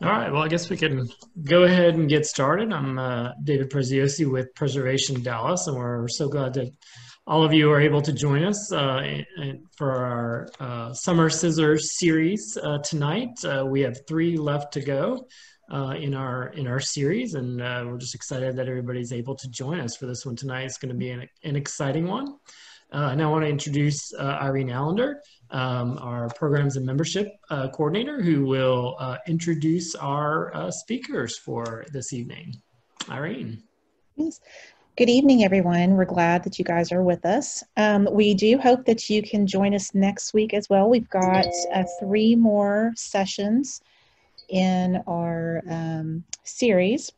All right, well, I guess we can go ahead and get started. I'm uh, David Preziosi with Preservation Dallas, and we're so glad that all of you are able to join us uh, for our uh, Summer Sizzlers series uh, tonight. Uh, we have three left to go uh, in our in our series, and we're just excited that everybody's able to join us for this one tonight. It's going to be an, an exciting one. Uh, and I want to introduce uh, Irene Allender, um, our programs and membership uh, coordinator, who will uh, introduce our uh, speakers for this evening. Irene. Yes. Good evening, everyone. We're glad that you guys are with us. Um, we do hope that you can join us next week as well. We've got uh, three more sessions in our um, series.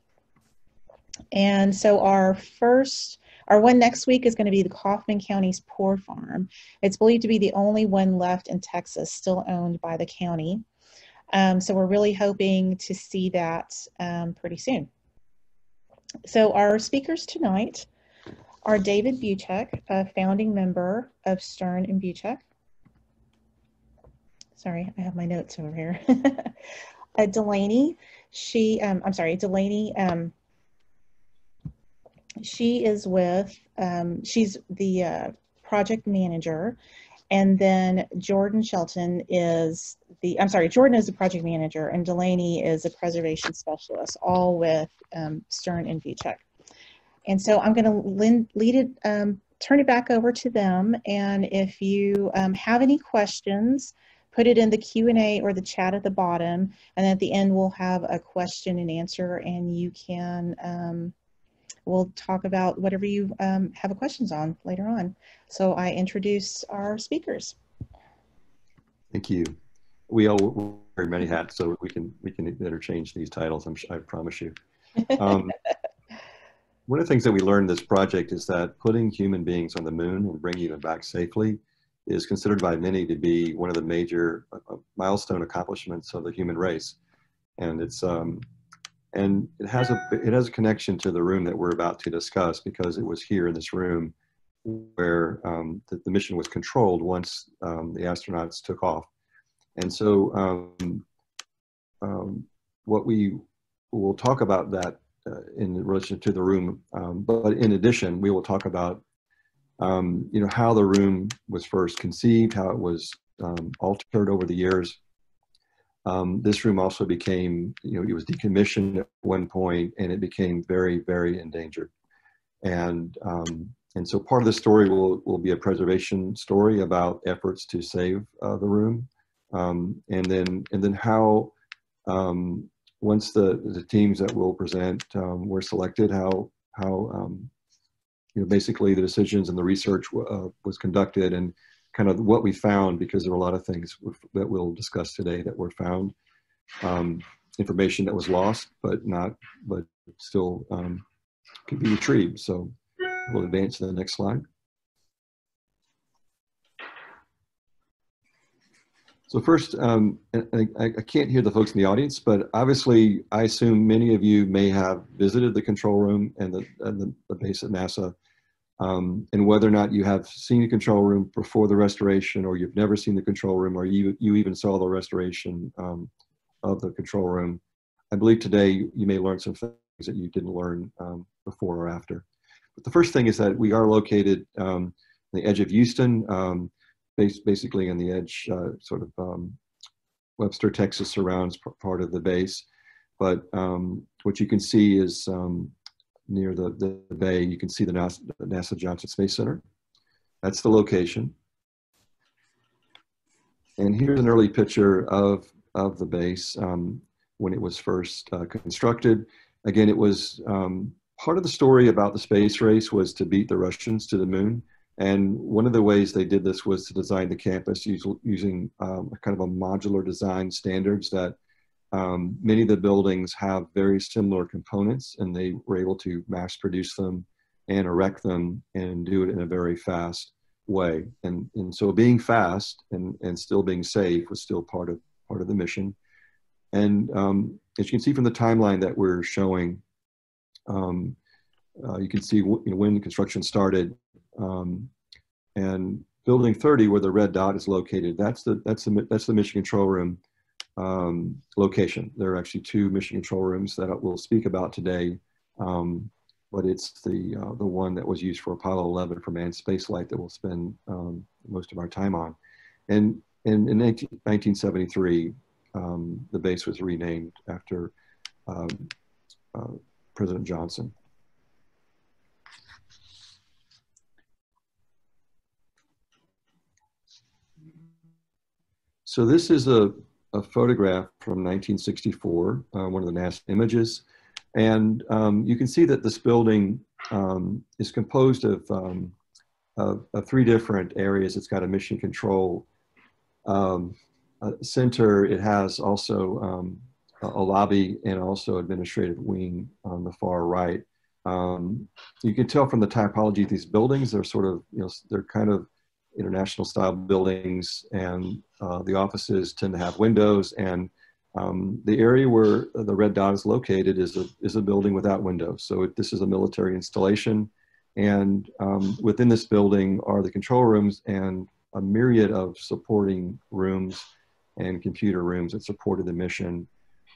And so our first our one next week is going to be the Kaufman County's Poor Farm. It's believed to be the only one left in Texas still owned by the county. Um, so we're really hoping to see that um, pretty soon. So our speakers tonight are David Bucek, a founding member of Stern and Bucek. Sorry, I have my notes over here. uh, Delaney, she, um, I'm sorry, Delaney um, she is with, um, she's the uh, project manager. And then Jordan Shelton is the, I'm sorry, Jordan is the project manager and Delaney is a preservation specialist, all with um, Stern and Bucek. And so I'm going to lead it, um, turn it back over to them. And if you um, have any questions, put it in the Q&A or the chat at the bottom. And at the end, we'll have a question and answer and you can um, we'll talk about whatever you um, have questions on later on. So I introduce our speakers. Thank you. We all wear many hats, so we can we can interchange these titles. I'm, I promise you. Um, one of the things that we learned in this project is that putting human beings on the moon and bringing them back safely is considered by many to be one of the major uh, milestone accomplishments of the human race. And it's um, and it has a it has a connection to the room that we're about to discuss because it was here in this room where um, the, the, mission was controlled once um, the astronauts took off. And so um, um what we will talk about that uh, in relation to the room um, but in addition we will talk about um, you know how the room was first conceived how it was altered over the years um, this room also became, you know, it was decommissioned at one point and it became very, very endangered. And, um, and so part of the story will, will be a preservation story about efforts to save uh, the room. Um, and then, and then how, um, once the, the teams that will present um, were selected, how, how, um, you know, basically the decisions and the research uh, was conducted and kind of what we found because there were a lot of things that we'll discuss today that were found. Um, information that was lost, but not, but still um, could be retrieved. So we'll advance to the next slide. So first, um, I, I, can't hear the folks in the audience, but obviously I assume many of you may have visited the control room and the, and the, the base at NASA um, and whether or not you have seen the control room before the restoration or you've never seen the control room or you, you even saw the restoration um, of the control room. I believe today you may learn some things that you didn't learn um, before or after. But the first thing is that we are located um, the edge of Houston, um, basically on the edge, uh, sort of um, Webster, Texas surrounds part of the base. But what you can see is near the, the bay, you can see the NASA, NASA Johnson Space Center. That's the location. And here's an early picture of, of the base um, when it was first uh, constructed. Again, it was um, part of the story about the space race was to beat the Russians to the moon. And one of the ways they did this was to design the campus using um, kind of a modular design standards that um, many of the buildings have very similar components and they were able to mass produce them and erect them and do it in a very fast way. And, and so being fast and, and still being safe was still part of, part of the mission. And um, as you can see from the timeline that we're showing, um, uh, you can see you know, when construction started. Um, and building 30, where the red dot is located, that's the, that's the, that's the mission control room um, location. There are actually two mission control rooms that we'll speak about today, um, but it's the, uh, the one that was used for Apollo 11 for manned spaceflight that we'll spend um, most of our time on. And, and in 19, 1973, um, the base was renamed after um, uh, President Johnson. So this is a, a photograph from 1964, uh, one of the NASA images. And um, you can see that this building um, is composed of, um, of, of, three different areas. It's got a mission control um, center. It has also um, a, a, lobby and also administrative wing on the far right. Um, you can tell from the typology of these buildings, they're sort of, you know, they're kind of international style buildings and uh, the offices tend to have windows and um, the area where the red dot is located is a, is a building without windows. So it, this is a military installation. And um, within this building are the control rooms and a myriad of supporting rooms and computer rooms that supported the mission.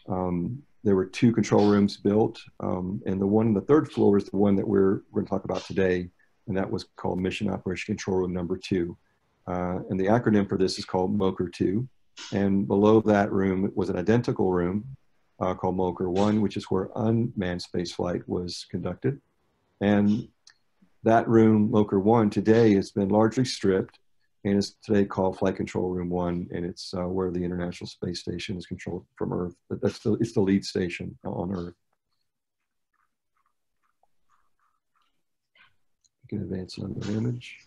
Um, there were two control rooms built, um, and the one on the third floor is the one that we're, we're going to talk about today and that was called Mission Operation Control Room Number Two. Uh, and the acronym for this is called MOCR 2. And below that room was an identical room uh, called MOCR 1, which is where unmanned spaceflight was conducted. And that room, MOCR 1, today has been largely stripped and is today called Flight Control Room 1, and it's uh, where the International Space Station is controlled from Earth. That's the, it's the lead station on Earth. Can advance another image.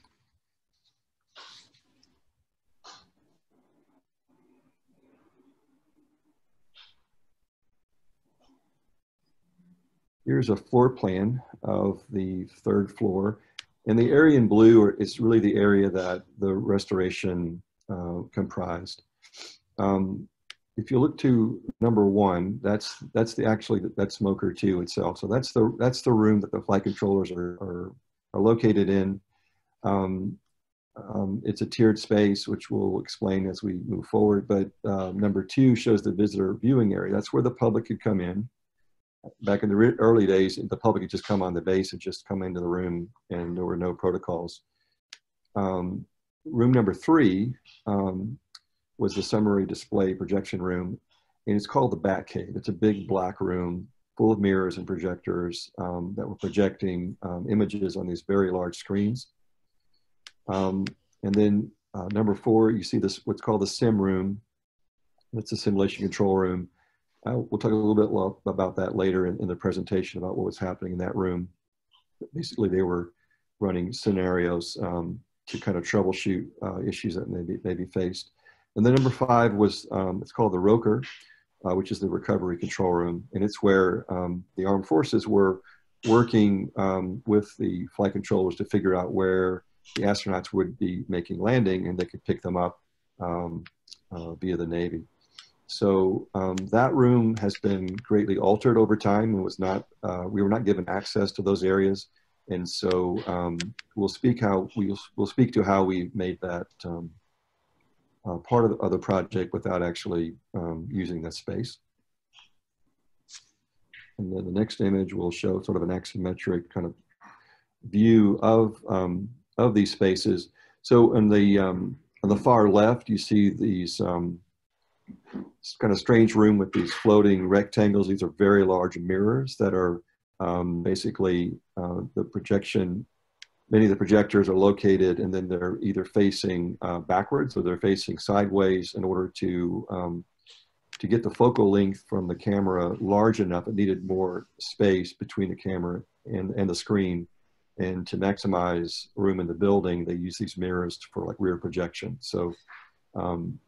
Here's a floor plan of the third floor. And the area in blue is really the area that the restoration uh, comprised. Um, if you look to number one, that's that's the actually that's MOCR two itself. So that's the that's the room that the flight controllers are, are are located in. Um, um, it's a tiered space, which we'll explain as we move forward. But uh, number two shows the visitor viewing area. That's where the public could come in. Back in the early days, the public could just come on the base and just come into the room, and there were no protocols. Um, room number three um, was the summary display projection room, and it's called the Bat Cave. It's a big black room full of mirrors and projectors um, that were projecting um, images on these very large screens. Um, and then uh, number four, you see this what's called the sim room. That's a simulation control room. Uh, we'll talk a little bit about that later in, in, the presentation about what was happening in that room. Basically, they were running scenarios um, to kind of troubleshoot uh, issues that may be, may be faced. And then number five was, um, it's called the ROKR uh, which is the recovery control room. And it's where um, the armed forces were working um, with the flight controllers to figure out where the astronauts would be making landing and they could pick them up um, uh, via the Navy. So um, that room has been greatly altered over time and was not, uh, we were not given access to those areas. And so um, we'll speak how, we'll, we'll speak to how we made that um, uh, part of the, of the, project without actually um, using that space. And then the next image will show sort of an axonometric kind of view of, um, of these spaces. So in the, um, on the far left, you see these um, kind of strange room with these floating rectangles. These are very large mirrors that are um, basically uh, the projection many of the projectors are located and then they're either facing uh, backwards or they're facing sideways in order to um, to get the focal length from the camera large enough it needed more space between the camera and, and the screen and to maximize room in the building they use these mirrors for like rear projection. So um,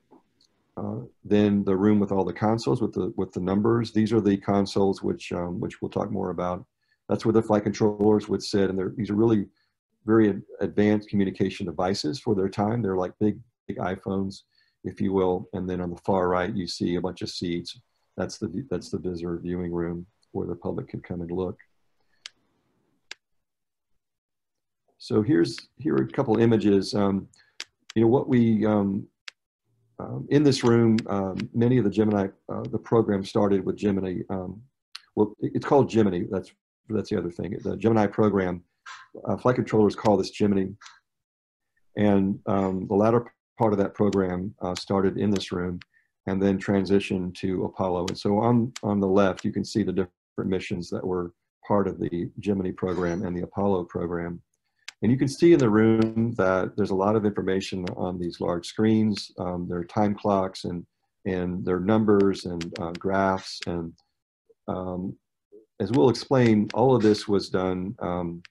uh, then the room with all the consoles with the with the numbers these are the consoles which um, which we'll talk more about. That's where the flight controllers would sit and these are really very advanced communication devices for their time. They're like big, big iPhones, if you will. And then on the far right, you see a bunch of seats. That's the, that's the visitor viewing room where the public can come and look. So here's, here are a couple images. Um, you know, what we, um, um, in this room, um, many of the Gemini, uh, the program started with Gemini. Um, well, it's called Gemini. That's that's the other thing. The Gemini program, uh, flight controllers call this Gemini. And um, the latter part of that program uh, started in this room and then transitioned to Apollo. And so on, on the left, you can see the different missions that were part of the Gemini program and the Apollo program. And you can see in the room that there's a lot of information on these large screens. Um, there are time clocks and, and there are numbers and uh, graphs. And um, as we'll explain, all of this was done um,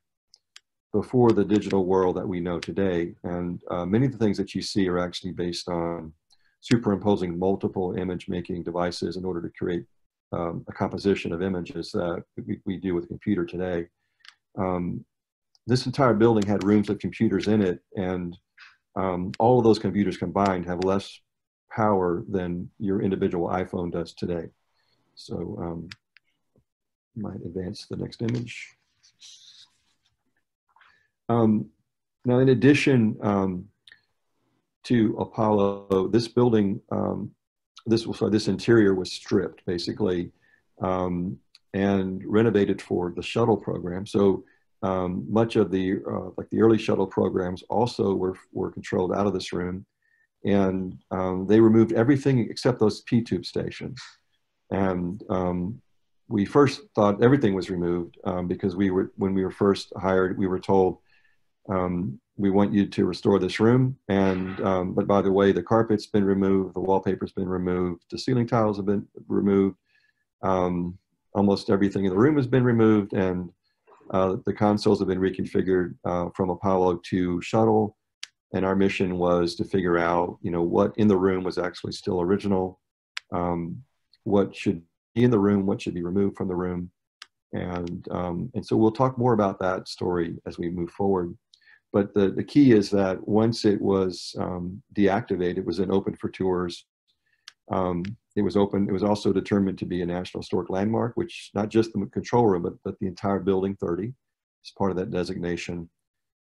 before the digital world that we know today. And uh, many of the things that you see are actually based on superimposing multiple image making devices in order to create um, a composition of images that we, we do with a computer today. Um, this entire building had rooms with computers in it and um, all of those computers combined have less power than your individual iPhone does today. So um, might advance the next image. Um, now, in addition um, to Apollo, this building, um, this sorry, this interior was stripped basically um, and renovated for the shuttle program. So um, much of the uh, like the early shuttle programs also were were controlled out of this room, and um, they removed everything except those P tube stations. And we first thought everything was removed because we were when we were first hired, we were told um, we want you to restore this room. And, um, but by the way, the carpet's been removed, the wallpaper's been removed, the ceiling tiles have been removed. Um, almost everything in the room has been removed and uh, the consoles have been reconfigured uh, from Apollo to shuttle. And our mission was to figure out, you know, what in the room was actually still original, um, what should be in the room, what should be removed from the room. And, um, and so we'll talk more about that story as we move forward. But the, the key is that once it was um, deactivated, it was then open for tours. Um, it was open. It was also determined to be a National Historic Landmark, which not just the control room, but, but the entire building 30 is part of that designation.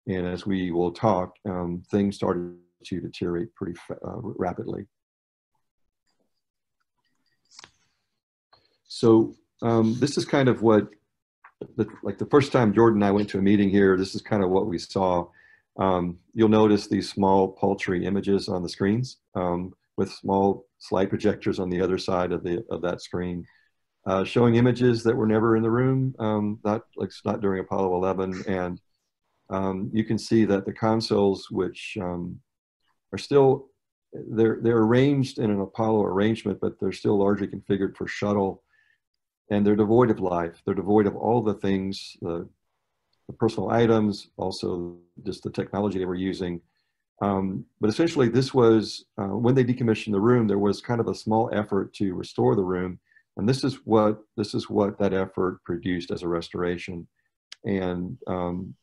And as we will talk, um, things started to deteriorate pretty uh, rapidly. So um, this is kind of what the, like the first time Jordan and I went to a meeting here, this is kind of what we saw. Um, you'll notice these small paltry images on the screens um, with small slide projectors on the other side of the of that screen, uh, showing images that were never in the room, um, not like not during Apollo 11, and um, you can see that the consoles, which um, are still they're they're arranged in an Apollo arrangement, but they're still largely configured for shuttle and they're devoid of life. They're devoid of all the things, the, the personal items, also just the technology they were using. Um, but essentially, this was uh, when they decommissioned the room. There was kind of a small effort to restore the room, and this is what this is what that effort produced as a restoration. And um,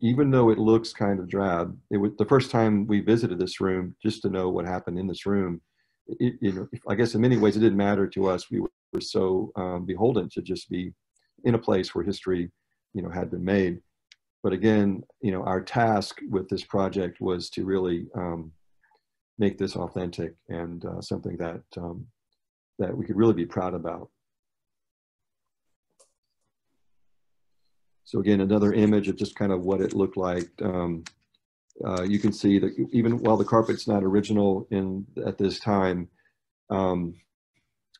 even though it looks kind of drab, it was the first time we visited this room just to know what happened in this room. It, you know, I guess in many ways it didn't matter to us. We were so um, beholden to just be in a place where history, you know, had been made. But again, you know, our task with this project was to really um, make this authentic and uh, something that um, that we could really be proud about. So again, another image of just kind of what it looked like. Um, uh, you can see that even while the carpet's not original in at this time, um,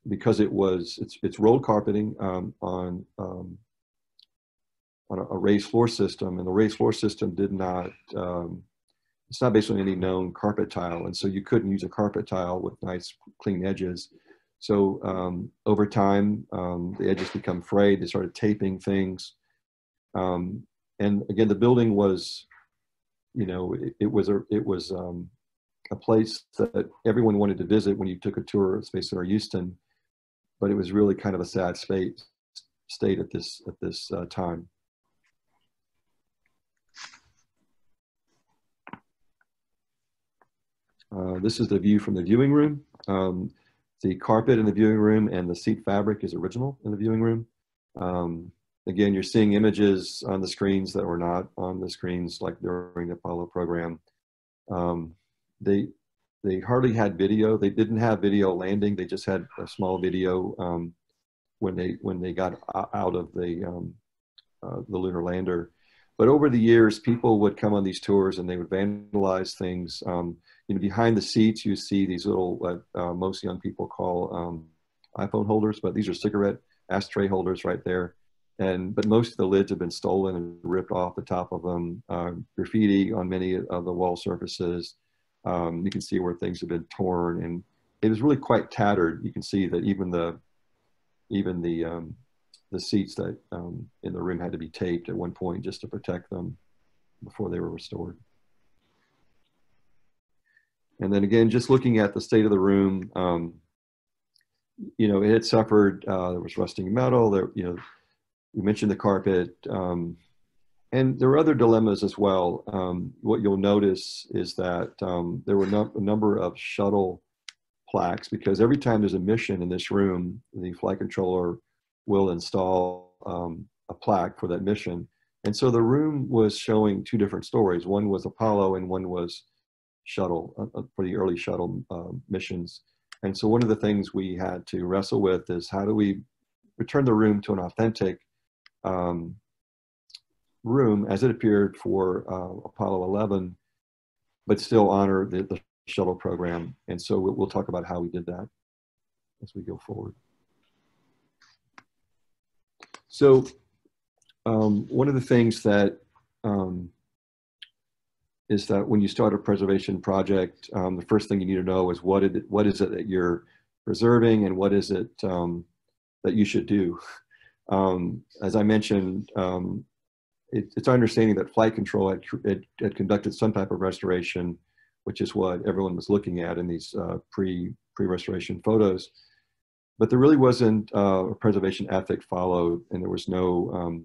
because it was it's it's rolled carpeting um, on um, on a, a, raised floor system, and the raised floor system did not um, it's not based on any known carpet tile, and so you couldn't use a carpet tile with nice clean edges. So um, over time, um, the edges become frayed. They started taping things, um, and again, the building was, you know, it, it was a it was a place that everyone wanted to visit when you took a tour of Space Center Houston but it was really kind of a sad state state at this at this uh, time. Uh, this is the view from the viewing room. Um, the carpet in the viewing room and the seat fabric is original in the viewing room. Um, again, you're seeing images on the screens that were not on the screens like during the Apollo program. Um, they, they hardly had video. They didn't have video landing. They just had a small video um, when they when they got out of the um, uh, the lunar lander. But over the years, people would come on these tours and they would vandalize things. Um, you know, behind the seats, you see these little what uh, most young people call um, iPhone holders, but these are cigarette ashtray holders right there. And but most of the lids have been stolen and ripped off the top of them. Uh, graffiti on many of the wall surfaces. Um, you can see where things have been torn, and it was really quite tattered. You can see that even the even the um, the seats that um, in the room had to be taped at one point just to protect them before they were restored. And then again, just looking at the state of the room, um, you know, it had suffered, uh, there was rusting metal, there, you know, we mentioned the carpet, um, and there are other dilemmas as well. Um, what you'll notice is that um, there were no, a number of shuttle plaques because every time there's a mission in this room, the flight controller will install um, a plaque for that mission. And so the room was showing two different stories. One was Apollo and one was shuttle uh, uh, for the early shuttle uh, missions. And so one of the things we had to wrestle with is how do we return the room to an authentic um, room as it appeared for uh, Apollo 11, but still honor the, the shuttle program. And so we'll, we'll talk about how we did that as we go forward. So um, one of the things that um, is that when you start a preservation project, um, the first thing you need to know is what, it, what is it that you're preserving and what is it um, that you should do. Um, as I mentioned, um, it, it's our understanding that flight control had, had, had, conducted some type of restoration, which is what everyone was looking at in these uh, pre, pre-restoration photos. But there really wasn't uh, a preservation ethic followed and there was no, um,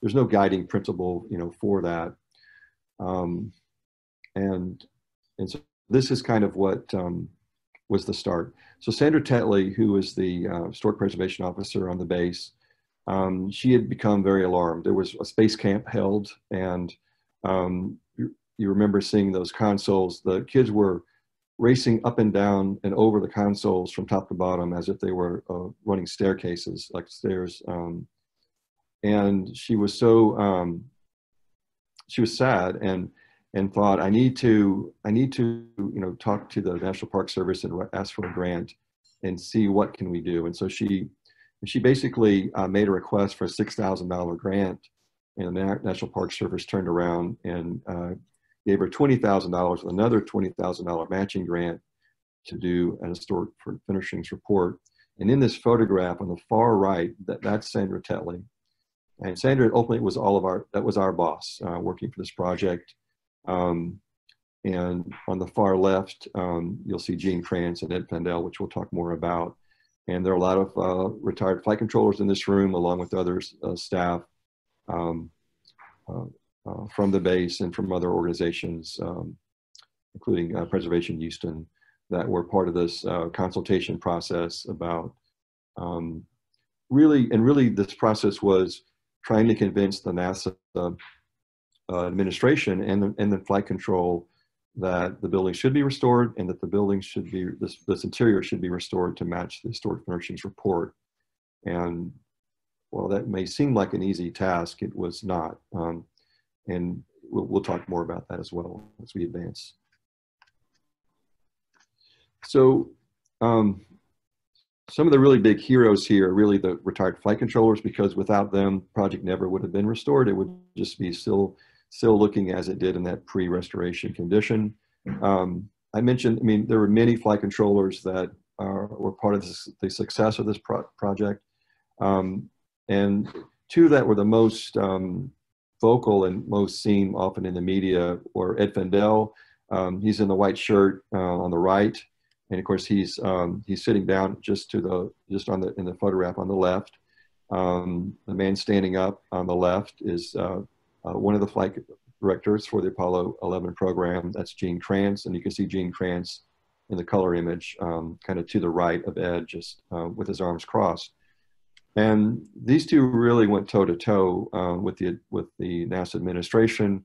there's no guiding principle, you know, for that. Um, and, and so this is kind of what um, was the start. So Sandra Tetley, who was the uh, historic preservation officer on the base, um, she had become very alarmed. There was a space camp held and um, you, you remember seeing those consoles. The kids were racing up and down and over the consoles from top to bottom as if they were uh, running staircases, like stairs. Um, and she was so um, she was sad and and thought I need to I need to you know talk to the National Park Service and ask for a grant and see what can we do. And so she she basically uh, made a request for a six thousand dollar grant, and the National Park Service turned around and uh, gave her twenty thousand dollars with another twenty thousand dollar matching grant to do an historic furnishings report. And in this photograph on the far right, that, that's Sandra Tetley. And Sandra ultimately was all of our, that was our boss uh, working for this project. Um, and on the far left, um, you'll see Gene Kranz and Ed Fendell, which we'll talk more about. And there are a lot of uh, retired flight controllers in this room, along with other uh, staff um, uh, uh, from the base and from other organizations, um, including uh, Preservation Houston, that were part of this consultation process about um, really, and really this process was trying to convince the NASA uh, administration and the, and the flight control that the building should be restored and that the building should be, this, this interior should be restored to match the historic furnishings report. And while that may seem like an easy task, it was not. Um, and we'll, we'll talk more about that as well as we advance. So um, some of the really big heroes here are really the retired flight controllers because without them, project never would have been restored. It would just be still still looking as it did in that pre-restoration condition. Um, I mentioned, I mean, there were many flight controllers that are, were part of this, the success of this pro project. Um, and two that were the most um, vocal and most seen often in the media were Ed Fendell. Um, he's in the white shirt uh, on the right and of course he's um, he's sitting down just to the just on the in the photograph on the left. Um, the man standing up on the left is uh, uh, one of the flight directors for the Apollo 11 program. That's Gene Kranz, and you can see Gene Kranz in the color image, um, kind of to the right of Ed, just uh, with his arms crossed. And these two really went toe to toe with the with the NASA administration.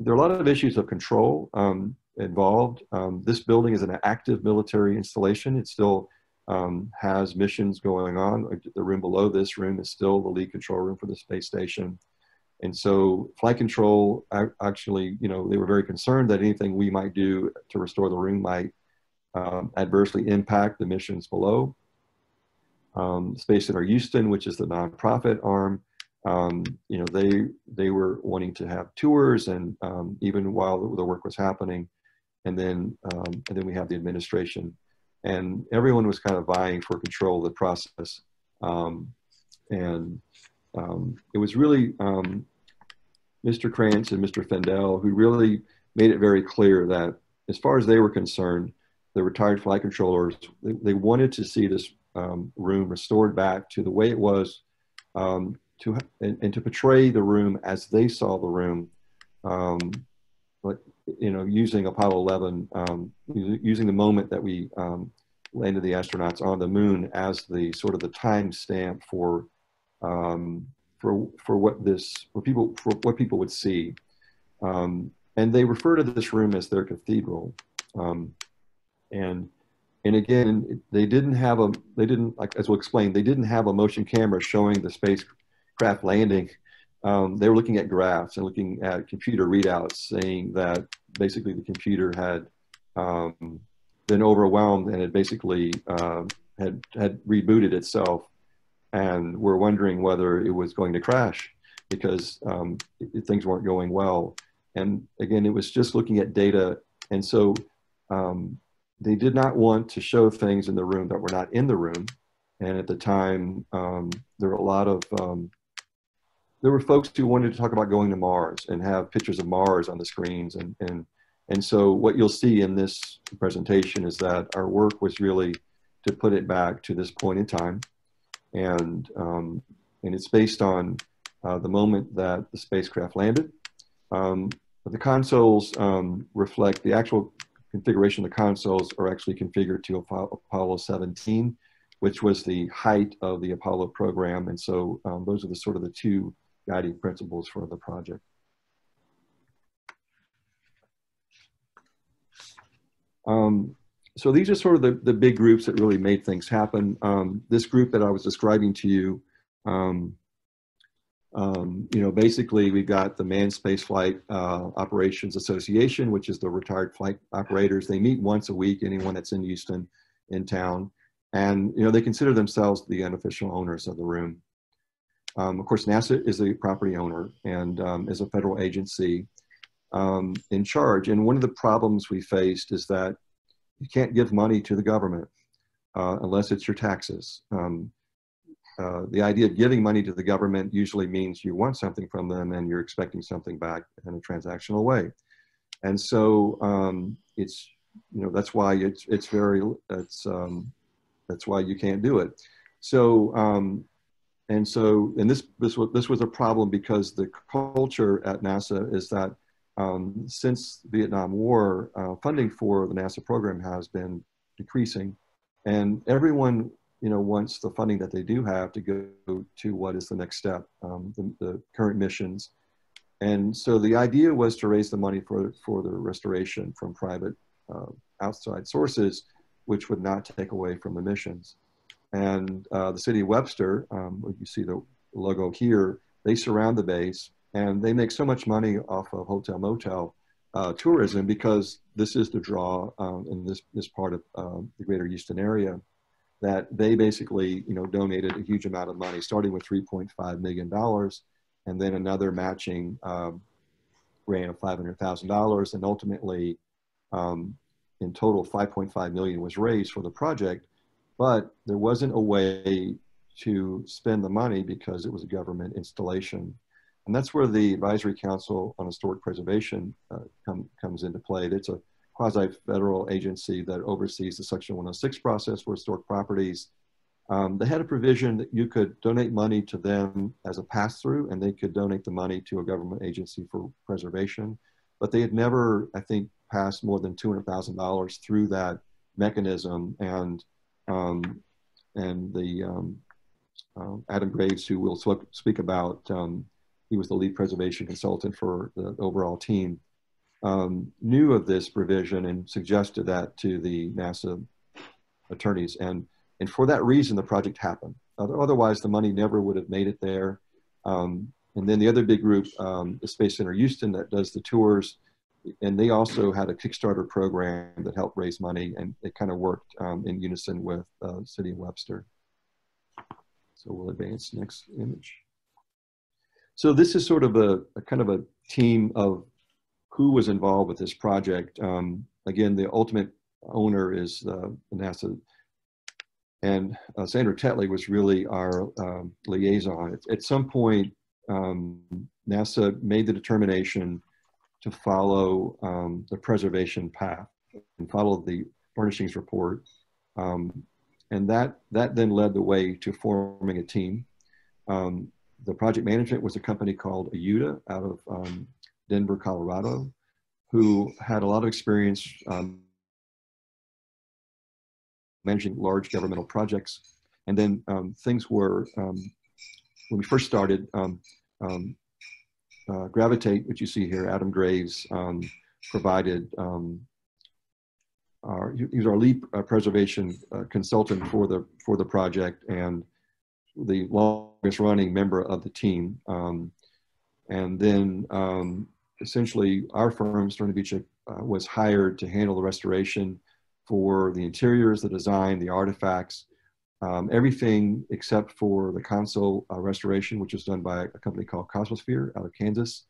There are a lot of issues of control. Um, involved. Um, this building is an active military installation. It still um, has missions going on. The room below this room is still the lead control room for the space station. And so flight control actually, you know, they were very concerned that anything we might do to restore the room might um, adversely impact the missions below. Um, Space Center Houston, which is the nonprofit arm, um, you know, they they were wanting to have tours, and um, even while the, work was happening, and then um, and then we have the administration, and everyone was kind of vying for control of the process, um, and um, it was really Mr. Kranz and Mr. Fendell who really made it very clear that, as far as they were concerned, the retired flight controllers they, they wanted to see this um, room restored back to the way it was um, to and, and, to portray the room as they saw the room um, but you know using apollo 11 um, using the moment that we um, landed the astronauts on the moon as the sort of the time stamp for um, for for what this for people for what people would see um, and they refer to this room as their cathedral and and again, they didn't have a, they didn't, like as we'll explain, they didn't have a motion camera showing the spacecraft landing. Um, they were looking at graphs and looking at computer readouts saying that basically the computer had um, been overwhelmed and it basically uh, had, had rebooted itself. And we're wondering whether it was going to crash because um, it, things weren't going well. And again, it was just looking at data. And so um, they did not want to show things in the room that were not in the room. And at the time, um, there were a lot of, um, there were folks who wanted to talk about going to Mars and have pictures of Mars on the screens. And, and, and so what you'll see in this presentation is that our work was really to put it back to this point in time. And, um, and it's based on uh, the moment that the spacecraft landed. Um, the consoles um, reflect the actual configuration of the consoles are actually configured to Apollo 17, which was the height of the Apollo program. And so um, those are the sort of the two guiding principles for the project. Um, so these are sort of the, the big groups that really made things happen. Um, this group that I was describing to you, um, um, you know, basically we've got the Manned Space Flight uh, Operations Association, which is the retired flight operators. They meet once a week, anyone that's in Houston, in town. And, you know, they consider themselves the unofficial owners of the room. Um, of course, NASA is the property owner and um, is a federal agency um, in charge. And one of the problems we faced is that you can't give money to the government uh, unless it's your taxes. Um, uh, the idea of giving money to the government usually means you want something from them and you're expecting something back in a transactional way. And so um, it's, you know, that's why it's, it's very, it's, um, that's why you can't do it. So, um, and so, and this, this was, this was a problem because the culture at NASA is that um, since the Vietnam War, uh, funding for the NASA program has been decreasing and everyone you know, wants the funding that they do have to go to what is the next step, um, the, the, current missions. And so the idea was to raise the money for, for the restoration from private uh, outside sources, which would not take away from the missions. And uh, the city of Webster, um, you see the logo here, they surround the base and they make so much money off of hotel motel uh, tourism because this is the draw um, in this, this part of um, the greater Houston area that they basically, you know, donated a huge amount of money, starting with $3.5 million and then another matching um, grant of $500,000. And ultimately, um, in total, 5.5 million was raised for the project, but there wasn't a way to spend the money because it was a government installation. And that's where the Advisory Council on Historic Preservation uh, come, comes into play. It's a quasi-federal agency that oversees the Section 106 process for historic properties. Um, they had a provision that you could donate money to them as a pass-through and they could donate the money to a government agency for preservation. But they had never, I think, passed more than $200,000 through that mechanism. And, um, and the um, uh, Adam Graves, who will speak about, um, he was the lead preservation consultant for the overall team um, knew of this provision and suggested that to the NASA attorneys. And, and for that reason, the project happened. Otherwise, the money never would have made it there. Um, and then the other big group, um, the Space Center Houston, that does the tours, and they also had a Kickstarter program that helped raise money, and it kind of worked um, in unison with uh, City of Webster. So we'll advance next image. So this is sort of a, a kind of a team of who was involved with this project. Um, again, the ultimate owner is uh, NASA, and uh, Sandra Tetley was really our um, liaison. At, at, some point, um, NASA made the determination to follow um, the preservation path and follow the furnishings report. Um, and that, that then led the way to forming a team. Um, the project management was a company called Ayuda out of um, Denver, Colorado, who had a lot of experience um, managing large governmental projects. And then um, things were, um, when we first started, um, um, uh, Gravitate, which you see here, Adam Graves provided, our, he was our lead uh, preservation uh, consultant for the, for the project and the longest running member of the team. and then essentially our firm, Stern Beach, uh, was hired to handle the restoration for the interiors, the design, the artifacts, um, everything except for the console uh, restoration, which was done by a company called Cosmosphere out of Kansas,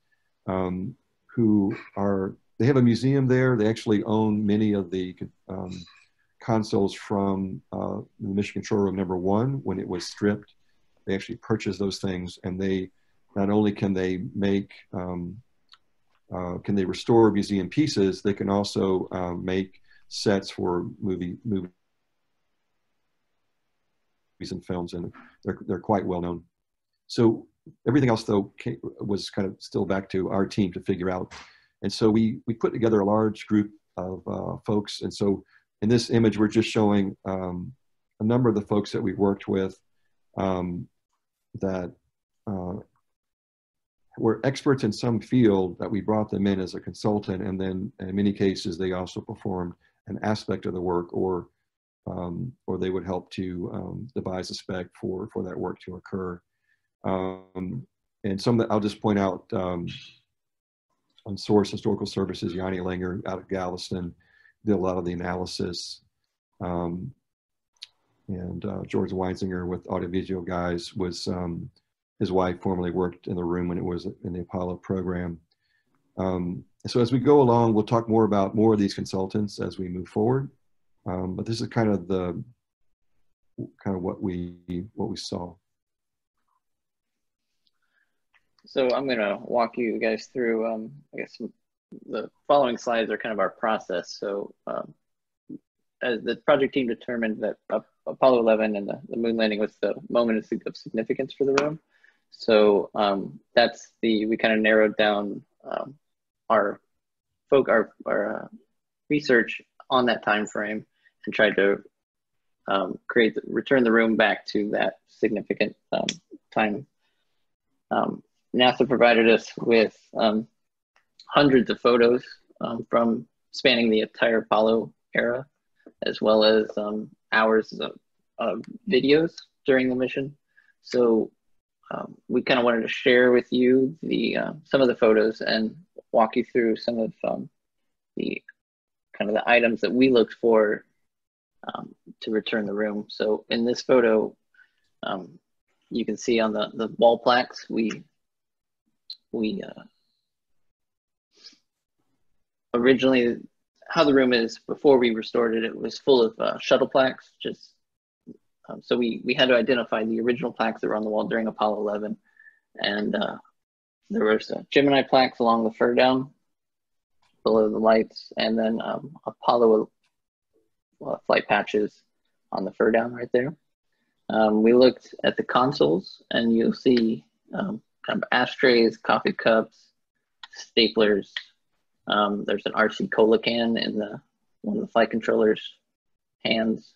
um, who are, they have a museum there. They actually own many of the um, consoles from uh, the Mission Control Room number one when it was stripped. They actually purchase those things and they, not only can they make um, uh, can they restore museum pieces, they can also um, make sets for movie movies and films, and they're they're quite well known. So everything else though came, was kind of still back to our team to figure out, and so we we put together a large group of uh, folks, and so in this image we're just showing um, a number of the folks that we worked with um, that uh, were experts in some field that we brought them in as a consultant, and then in many cases they also performed an aspect of the work, or um, or they would help to um, devise a spec for for that work to occur. Um, and some that I'll just point out um, on Source Historical Services, Yanni Langer out of Galveston did a lot of the analysis. Um, and uh, George Weinzinger with Audiovisual Guys was um, his wife formerly worked in the room when it was in the Apollo program. Um, so as we go along, we'll talk more about more of these consultants as we move forward. Um, but this is kind of the kind of what we what we saw. So I'm going to walk you guys through. Um, I guess the following slides are kind of our process. So um, as the project team determined that Apollo 11 and the, the moon landing was the moment of significance for the room. So um, that's the, we kind of narrowed down um, our folk, our, our uh, research on that time frame and tried to um, create, the, return the room back to that significant um, time. Um, NASA provided us with um, hundreds of photos from spanning the entire Apollo era, as well as hours of, of videos during the mission. So um, we kind of wanted to share with you the uh, some of the photos and walk you through some of um, the kind of the items that we looked for um, to return the room. So in this photo, um, you can see on the, the wall plaques, we, we uh, originally, how the room is before we restored it, it was full of uh, shuttle plaques, just um, so we, we had to identify the original plaques that were on the wall during Apollo 11. And uh, there was uh, Gemini plaques along the fur down below the lights, and then um, Apollo uh, flight patches on the fur down right there. Um, we looked at the consoles, and you'll see um, kind of ashtrays, coffee cups, staplers. Um, there's an RC cola can in the one of the flight controllers' hands,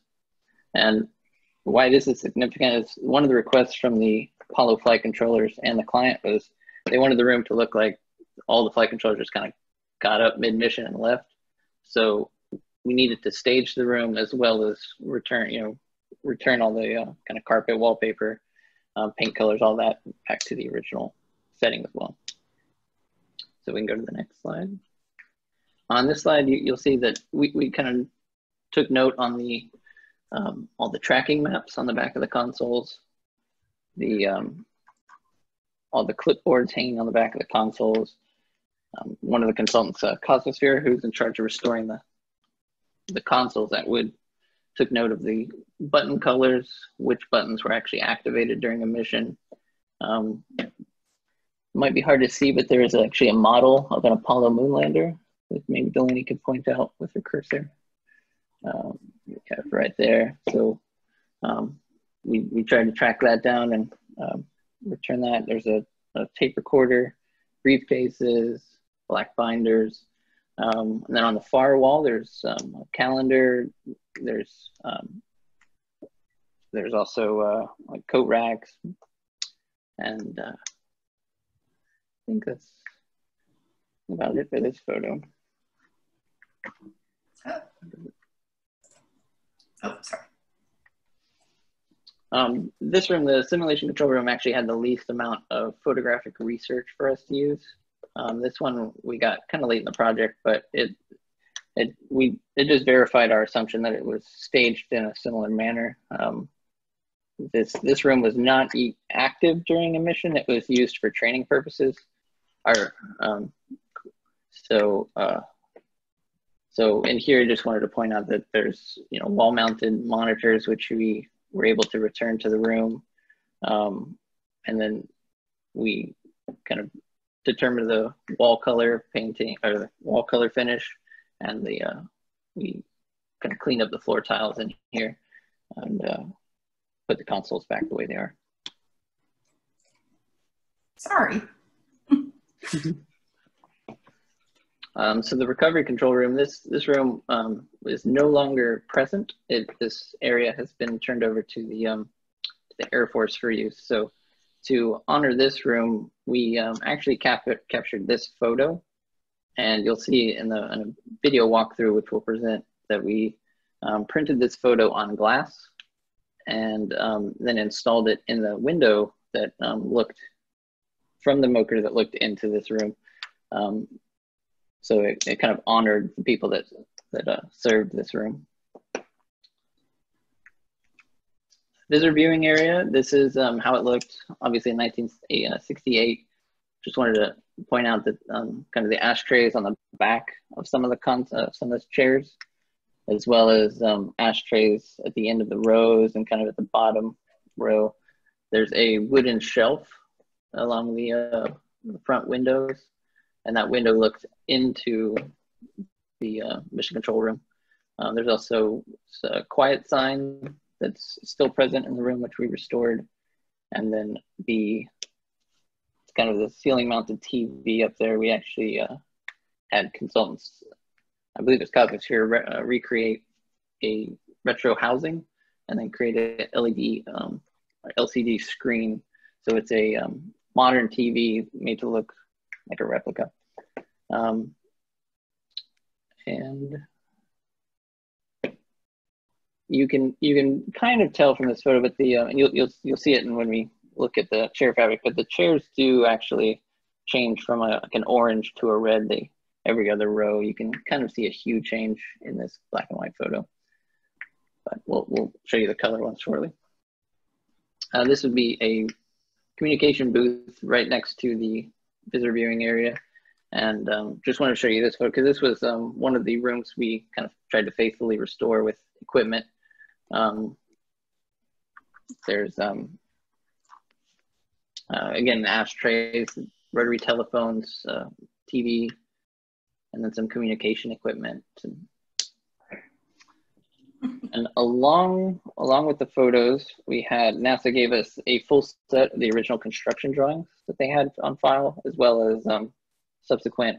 and why this is significant is one of the requests from the Apollo flight controllers and the client was they wanted the room to look like all the flight controllers just kind of got up mid-mission and left. So we needed to stage the room as well as return, you know, return all the uh, kind of carpet, wallpaper, um, paint colors, all that back to the original setting as well. So we can go to the next slide. On this slide, you, will see that we, we kind of took note on the um, all the tracking maps on the back of the consoles, the um, all the clipboards hanging on the back of the consoles. Um, one of the consultants, uh, Cosmosphere, who's in charge of restoring the the consoles that would took note of the button colors, which buttons were actually activated during a mission. Um, might be hard to see, but there is actually a model of an Apollo moonlander that maybe Delaney could point out with her cursor. Um, right there. So um, we, we tried to track that down and um, return that. There's a, a, tape recorder, briefcases, black binders. Um, and then on the far wall, there's um, a calendar. There's um, there's also uh, like coat racks, and uh, I think that's about it for this photo. Oh, oh sorry. Um, this room, the simulation control room, actually had the least amount of photographic research for us to use. Um, this one we got kind of late in the project, but it it we it just verified our assumption that it was staged in a similar manner. Um, this this room was not e active during a mission; it was used for training purposes. Our um, so uh, so in here, I just wanted to point out that there's you know wall-mounted monitors which we were able to return to the room. Um, and then we kind of determined the wall color painting or the wall color finish and the uh, we kind of cleaned up the floor tiles in here and uh, put the consoles back the way they are. Sorry. Um, so the recovery control room, this this room um, is no longer present. It, this area has been turned over to the um, the Air Force for use. So to honor this room, we um, actually cap captured this photo, and you'll see in the, in video walkthrough, which we'll present, that we um, printed this photo on glass and um, then installed it in the window that looked from the MOCR that looked into this room. Um, so it, it kind of honored the people that that uh, served this room. Visitor viewing area. This is um, how it looked, obviously in 1968. Just wanted to point out that um, kind of the ashtrays on the back of some of the uh, some of the chairs, as well as um, ashtrays at the end of the rows and kind of at the bottom row. There's a wooden shelf along the, uh, the front windows and that window looked into the uh, mission control room. Um, there's also a quiet sign that's still present in the room, which we restored. And then the it's kind of the ceiling mounted TV up there, we actually uh, had consultants, I believe it's Cosmosphere, re uh, recreate a retro housing and then create an LED um, LCD screen. So it's a um, modern TV made to look like a replica. Um, and you can you can kind of tell from this photo, but the uh, you'll you'll you'll see it when we look at the chair fabric. But the chairs do actually change from a, like an orange to a red. They every other row. You can kind of see a hue change in this black and white photo. But we'll we'll show you the color one shortly. Uh, this would be a communication booth right next to the visitor viewing area. And um, just want to show you this photo because this was um, one of the rooms we kind of tried to faithfully restore with equipment. Um, there's, um, uh, again, ashtrays, rotary telephones, uh, TV, and then some communication equipment. And, and along along with the photos, we had NASA gave us a full set of the original construction drawings that they had on file, as well as um, subsequent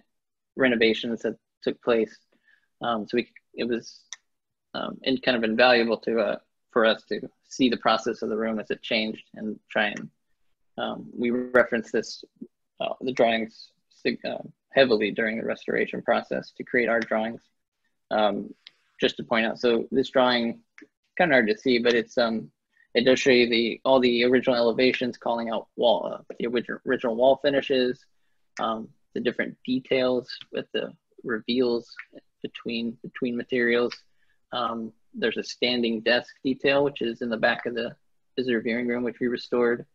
renovations that took place. Um, so we, it was um, in, kind of invaluable to uh, for us to see the process of the room as it changed and try and um, we reference this uh, the drawings uh, heavily during the restoration process to create our drawings. Um, just to point out, so this drawing, kind of hard to see, but it's um, it does show you the all the original elevations, calling out wall uh, the original original wall finishes, um, the different details with the reveals between between materials. Um, there's a standing desk detail, which is in the back of the visitor viewing room, which we restored.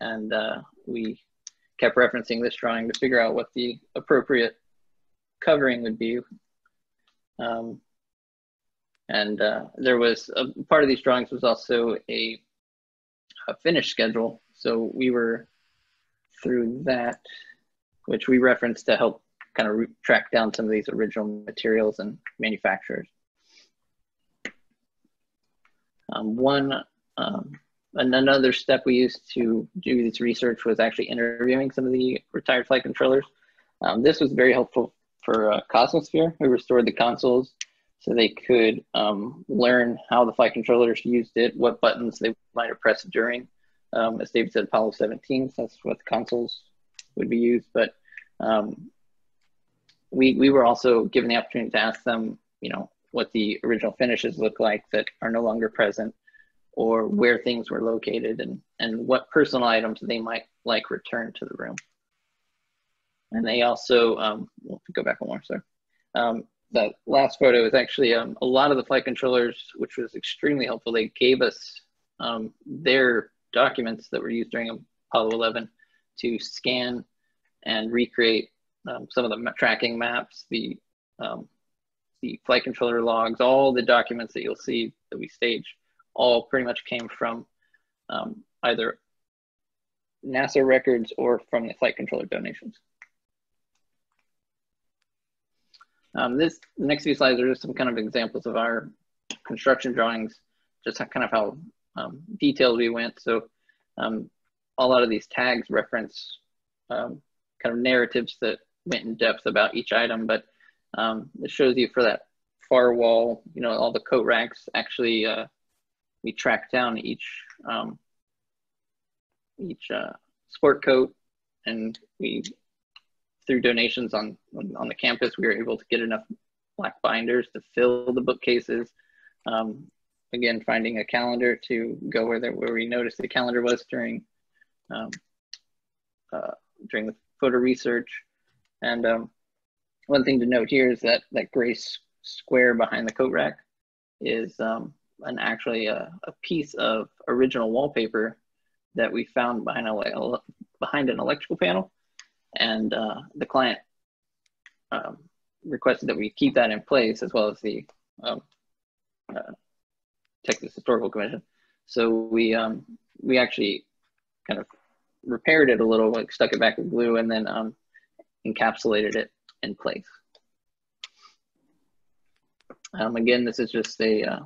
And uh, we kept referencing this drawing to figure out what the appropriate covering would be. Um, and uh, there was a part of these drawings was also a, a finish schedule. So we were through that, which we referenced to help kind of track down some of these original materials and manufacturers. Um, one, um, another step we used to do this research was actually interviewing some of the retired flight controllers. Um, this was very helpful for uh, Cosmosphere, who restored the consoles so they could um, learn how the flight controllers used it, what buttons they might have pressed during. Um, as David said, Apollo 17, so that's what the consoles would be used. But um, we, we were also given the opportunity to ask them, you know, what the original finishes look like that are no longer present or where things were located and, and what personal items they might like returned to the room. And they also, um, we'll go back one more, sorry. Um, that last photo is actually um, a lot of the flight controllers, which was extremely helpful. They gave us um, their documents that were used during Apollo 11 to scan and recreate um, some of the tracking maps, the um, the flight controller logs, all the documents that you'll see that we staged, all pretty much came from um, either NASA records or from the flight controller donations. Um, this the next few slides are just some kind of examples of our construction drawings, just kind of how um, detailed we went. So um, a lot of these tags reference um, kind of narratives that went in depth about each item, but um, it shows you for that far wall, you know, all the coat racks, actually, uh, we tracked down each, um, each uh, sport coat and we, through donations on, on the campus, we were able to get enough black binders to fill the bookcases. Um, again, finding a calendar to go where, where we noticed the calendar was during, um, uh, during the photo research. And um, one thing to note here is that that gray square behind the coat rack is um, an actually a, a, piece of original wallpaper that we found behind a behind an electrical panel, and uh, the client um, requested that we keep that in place as well as the um, uh, Texas Historical Commission. So we um, we actually kind of repaired it a little, like stuck it back with glue, and then um, encapsulated it in place. Um, again, this is just a uh,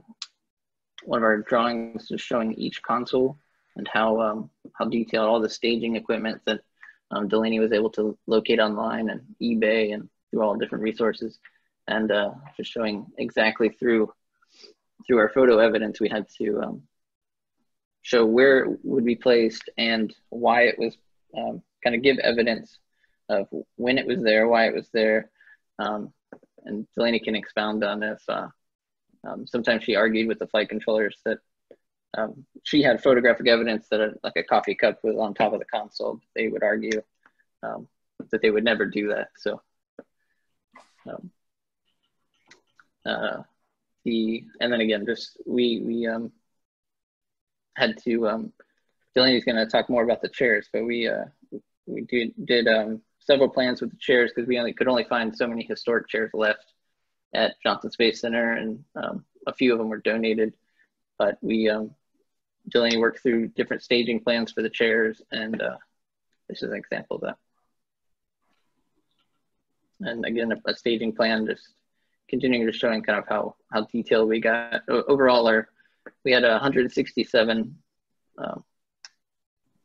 one of our drawings just showing each console and how um, how detailed all the staging equipment that um, Delaney was able to locate online and eBay and through all different resources, and uh, just showing exactly through through our photo evidence we had to um, show where it would be placed and why it was um, kind of give evidence of when it was there, why it was there, um, and Delaney can expound on if uh, um, sometimes she argued with the flight controllers that um, she had photographic evidence that a, like a coffee cup was on top of the console. They would argue um, that they would never do that. So um, uh, the and then again, just we we um, had to. Um, Delaney's going to talk more about the chairs, but we uh, we did did um, several plans with the chairs because we only could only find so many historic chairs left at Johnson Space Center, and um, a few of them were donated. But we, um, Delaney worked through different staging plans for the chairs, and uh, this is an example of that. And again, a, a, staging plan, just continuing to showing kind of how how detailed we got. O overall, our we had 167 um,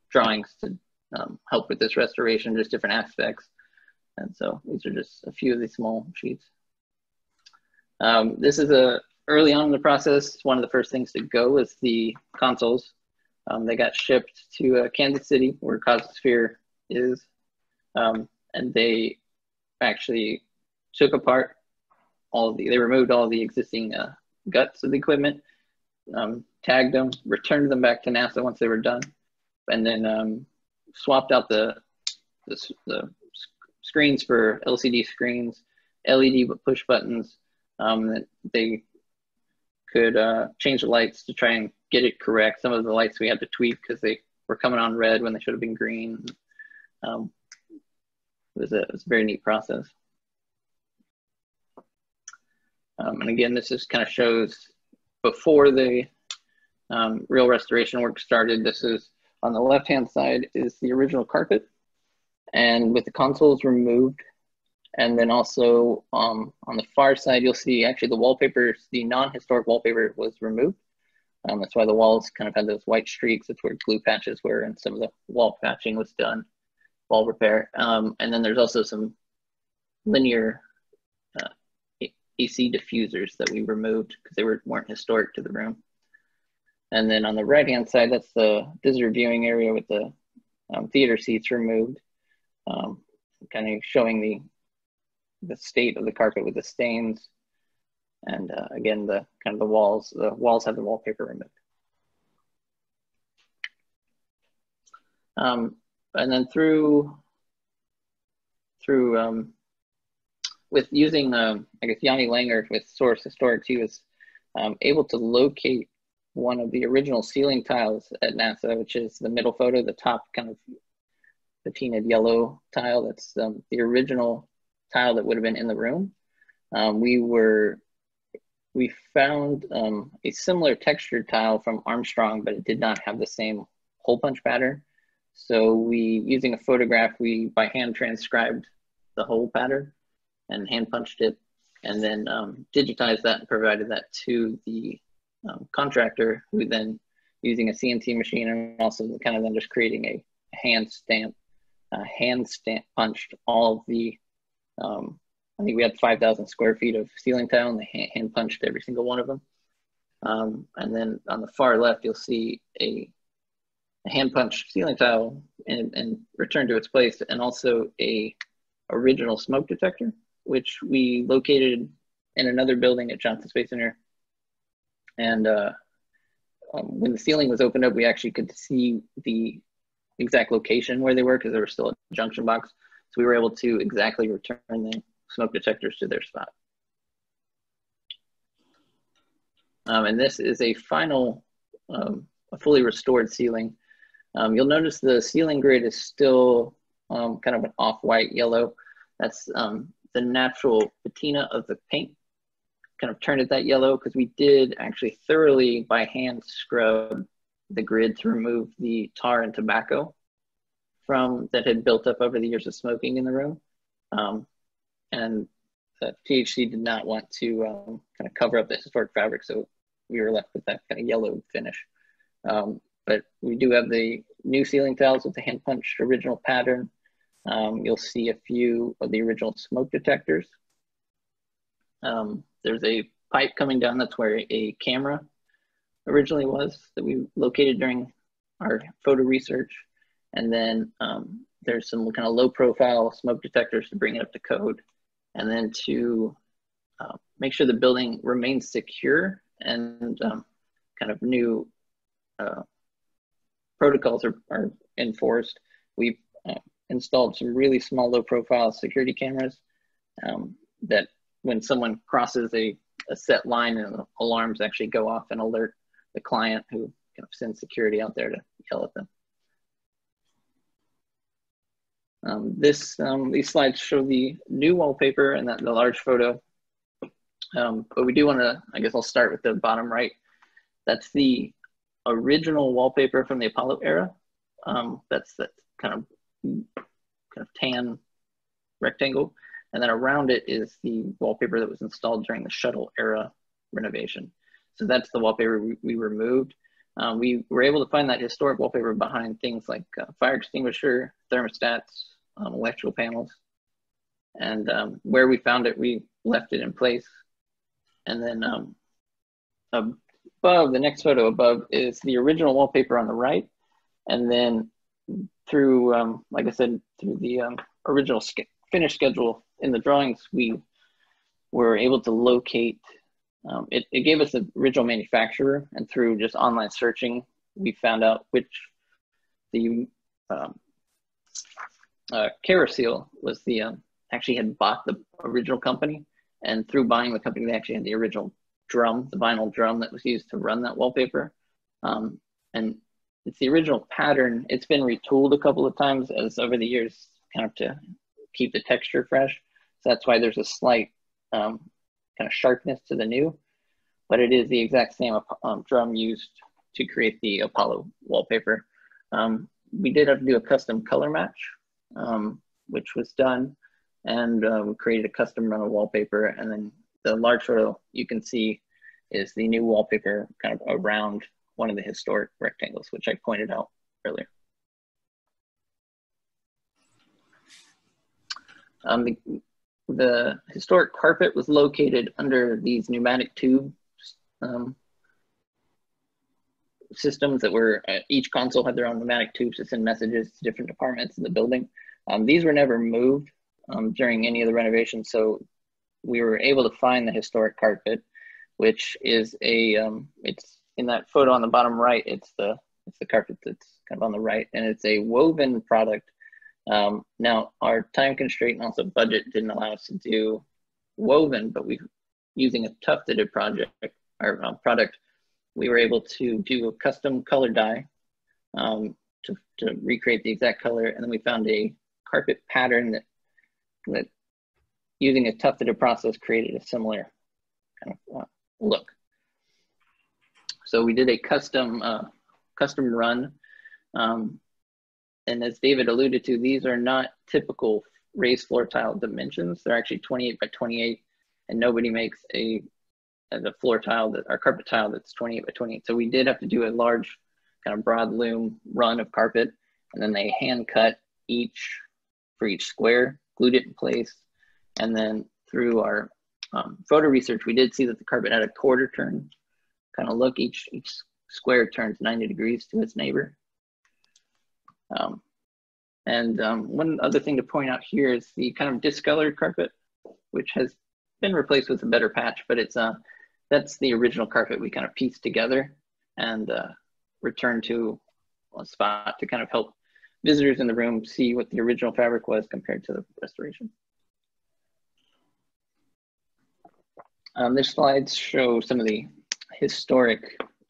drawings to um, help with this restoration, just different aspects. And so these are just a few of these small sheets. Um, this is a early on in the process. One of the first things to go was the consoles. Um, they got shipped to uh, Kansas City, where Cosmosphere is. Um, and they actually took apart all the, they removed all the existing uh, guts of the equipment, um, tagged them, returned them back to NASA once they were done, and then um, swapped out the, the, the screens for LCD screens, LED push buttons. Um, they could uh, change the lights to try and get it correct. Some of the lights we had to tweak because they were coming on red when they should have been green. Um, it, was a, it was a very neat process. Um, and again, this just kind of shows before the um, real restoration work started. This is on the left-hand side is the original carpet and with the consoles removed. And then also um, on the far side, you'll see actually the wallpaper, the non-historic wallpaper was removed. Um, that's why the walls kind of had those white streaks. That's where glue patches were and some of the wall patching was done, wall repair. Um, and then there's also some linear uh, AC diffusers that we removed because they were, weren't historic to the room. And then on the right-hand side, that's the visitor viewing area with the um, theater seats removed, um, kind of showing the the state of the carpet with the stains. And uh, again, the kind of the walls, the walls have the wallpaper removed. Um, and then through, through um, with using, um, I guess, Yanni Langer with Source Historics, he was um, able to locate one of the original ceiling tiles at NASA, which is the middle photo, the top kind of patinaed yellow tile. That's um, the original tile that would have been in the room. Um, we were we found um, a similar textured tile from Armstrong, but it did not have the same hole punch pattern. So we, using a photograph, we by hand transcribed the hole pattern and hand punched it, and then um, digitized that and provided that to the um, contractor, who then, using a CNC machine and also kind of then just creating a hand stamp, uh, hand stamp punched all the um, I think we had 5,000 square feet of ceiling tile and they hand punched every single one of them. Um, and then on the far left, you'll see a, a hand punched ceiling tile and, and returned to its place and also a original smoke detector, which we located in another building at Johnson Space Center. And uh, um, when the ceiling was opened up, we actually could see the exact location where they were because there was still a junction box. So we were able to exactly return the smoke detectors to their spot. Um, and this is a final, um, a fully restored ceiling. Um, you'll notice the ceiling grid is still um, kind of an off-white yellow. That's um, the natural patina of the paint kind of turned it that yellow because we did actually thoroughly by hand scrub the grid to remove the tar and tobacco from that had built up over the years of smoking in the room. Um, and the THC did not want to um, kind of cover up the historic fabric, so we were left with that kind of yellow finish. Um, but we do have the new ceiling tiles with the hand punched original pattern. Um, you'll see a few of the original smoke detectors. Um, there's a pipe coming down, that's where a camera originally was that we located during our photo research. And then um, there's some kind of low profile smoke detectors to bring it up to code. And then to uh, make sure the building remains secure and um, kind of new uh, protocols are, are enforced, we've uh, installed some really small low profile security cameras um, that when someone crosses a, a set line and alarms actually go off and alert the client who kind of sends security out there to yell at them. Um, this um, these slides show the new wallpaper and that the large photo. Um, but we do want to, I guess I'll start with the bottom right. That's the original wallpaper from the Apollo era. Um, that's that kind of kind of tan rectangle, and then around it is the wallpaper that was installed during the shuttle era renovation. So that's the wallpaper we, we removed. Um, we were able to find that historic wallpaper behind things like uh, fire extinguisher, thermostats, um, electrical panels. And um, where we found it, we left it in place. And then um, above, the next photo above is the original wallpaper on the right. And then through, um, like I said, through the um, original sk- finish schedule in the drawings, we were able to locate. Um, it, it gave us the original manufacturer, and through just online searching, we found out which the um, uh, Seal was the um, actually had bought the original company, and through buying the company, they actually had the original drum, the vinyl drum that was used to run that wallpaper. Um, and it's the original pattern. It's been retooled a couple of times as over the years, kind of to keep the texture fresh. So that's why there's a slight um, kind of sharpness to the new, but it is the exact same um, drum used to create the Apollo wallpaper. Um, we did have to do a custom color match, um, which was done, and uh, we created a custom run of wallpaper. And then the large photo you can see is the new wallpaper kind of around one of the historic rectangles, which I pointed out earlier. Um, the, the, historic carpet was located under these pneumatic tubes um, systems that were, uh, each console had their own pneumatic tubes to send messages to different departments in the building. Um, these were never moved um, during any of the renovations, so we were able to find the historic carpet, which is a, um, it's in that photo on the bottom right, it's the, it's the carpet that's kind of on the right, and it's a woven product. Um, now, our time constraint and also budget didn't allow us to do woven, but we, using a tufted project, our uh, product, we were able to do a custom color dye um, to, to recreate the exact color. And then we found a carpet pattern that, that using a tufted process created a similar kind of uh, look. So we did a custom, uh, custom run. Um, and as David alluded to, these are not typical raised floor tile dimensions. They're actually 28 by 28 and nobody makes a the floor tile that our carpet tile that's 28 by 28. So we did have to do a large kind of broad loom run of carpet and then they hand cut each for each square, glued it in place. And then through our um, photo research, we did see that the carpet had a quarter turn kind of look. Each, each square turns 90 degrees to its neighbor. Um, and um, one other thing to point out here is the kind of discolored carpet, which has been replaced with a better patch, but it's uh, that's the original carpet we kind of pieced together and uh, returned to a spot to kind of help visitors in the room see what the original fabric was compared to the restoration. Um, this slides show some of the historic,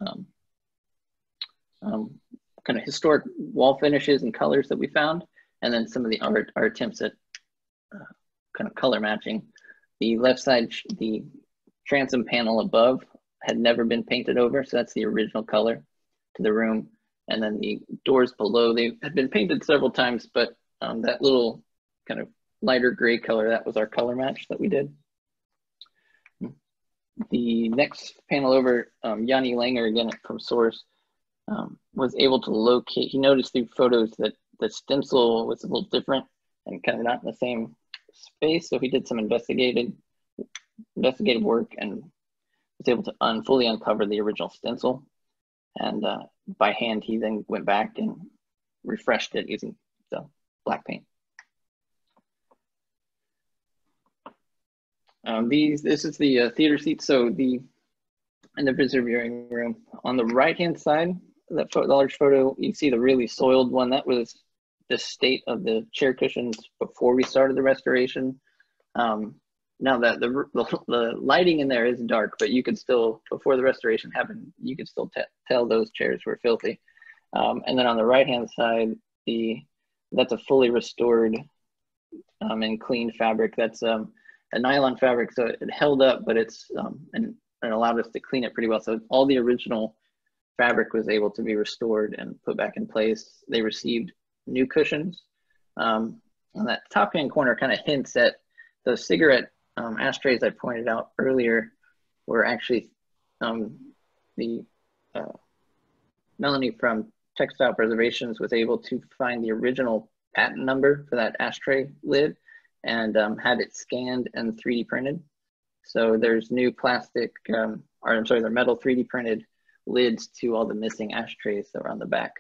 um, um, kind of historic wall finishes and colors that we found, and then some of the art, our attempts at uh, kind of color matching. The left side, the transom panel above had never been painted over, so that's the original color to the room. And then the doors below, they had been painted several times, but um, that little kind of lighter gray color, that was our color match that we did. The next panel over, um, Yanni Langer, again from Source, um, was able to locate, he noticed through photos that the stencil was a little different and kind of not in the same space. So he did some investigated investigative work and was able to un, fully uncover the original stencil. And uh, by hand, he then went back and refreshed it using the black paint. Um, these, this is the uh, theater seat. So the, in the visitor viewing room, on the right-hand side, that photo, the large photo, you see the really soiled one. That was the state of the chair cushions before we started the restoration. Um, now that the, the, the lighting in there is dark, but you could still before the restoration happened, you could still tell those chairs were filthy. Um, and then on the right hand side, the that's a fully restored um, and clean fabric. That's um, a nylon fabric, so it held up, but it's um, and, and allowed us to clean it pretty well. So all the original fabric was able to be restored and put back in place. They received new cushions. Um, and that top hand corner kind of hints at those cigarette um, ashtrays I pointed out earlier were actually um, the uh, Melanie from Textile Preservations was able to find the original patent number for that ashtray lid and um, had it scanned and 3D printed. So there's new plastic, um, or I'm sorry, they're metal 3D printed lids to all the missing ashtrays that were on the back.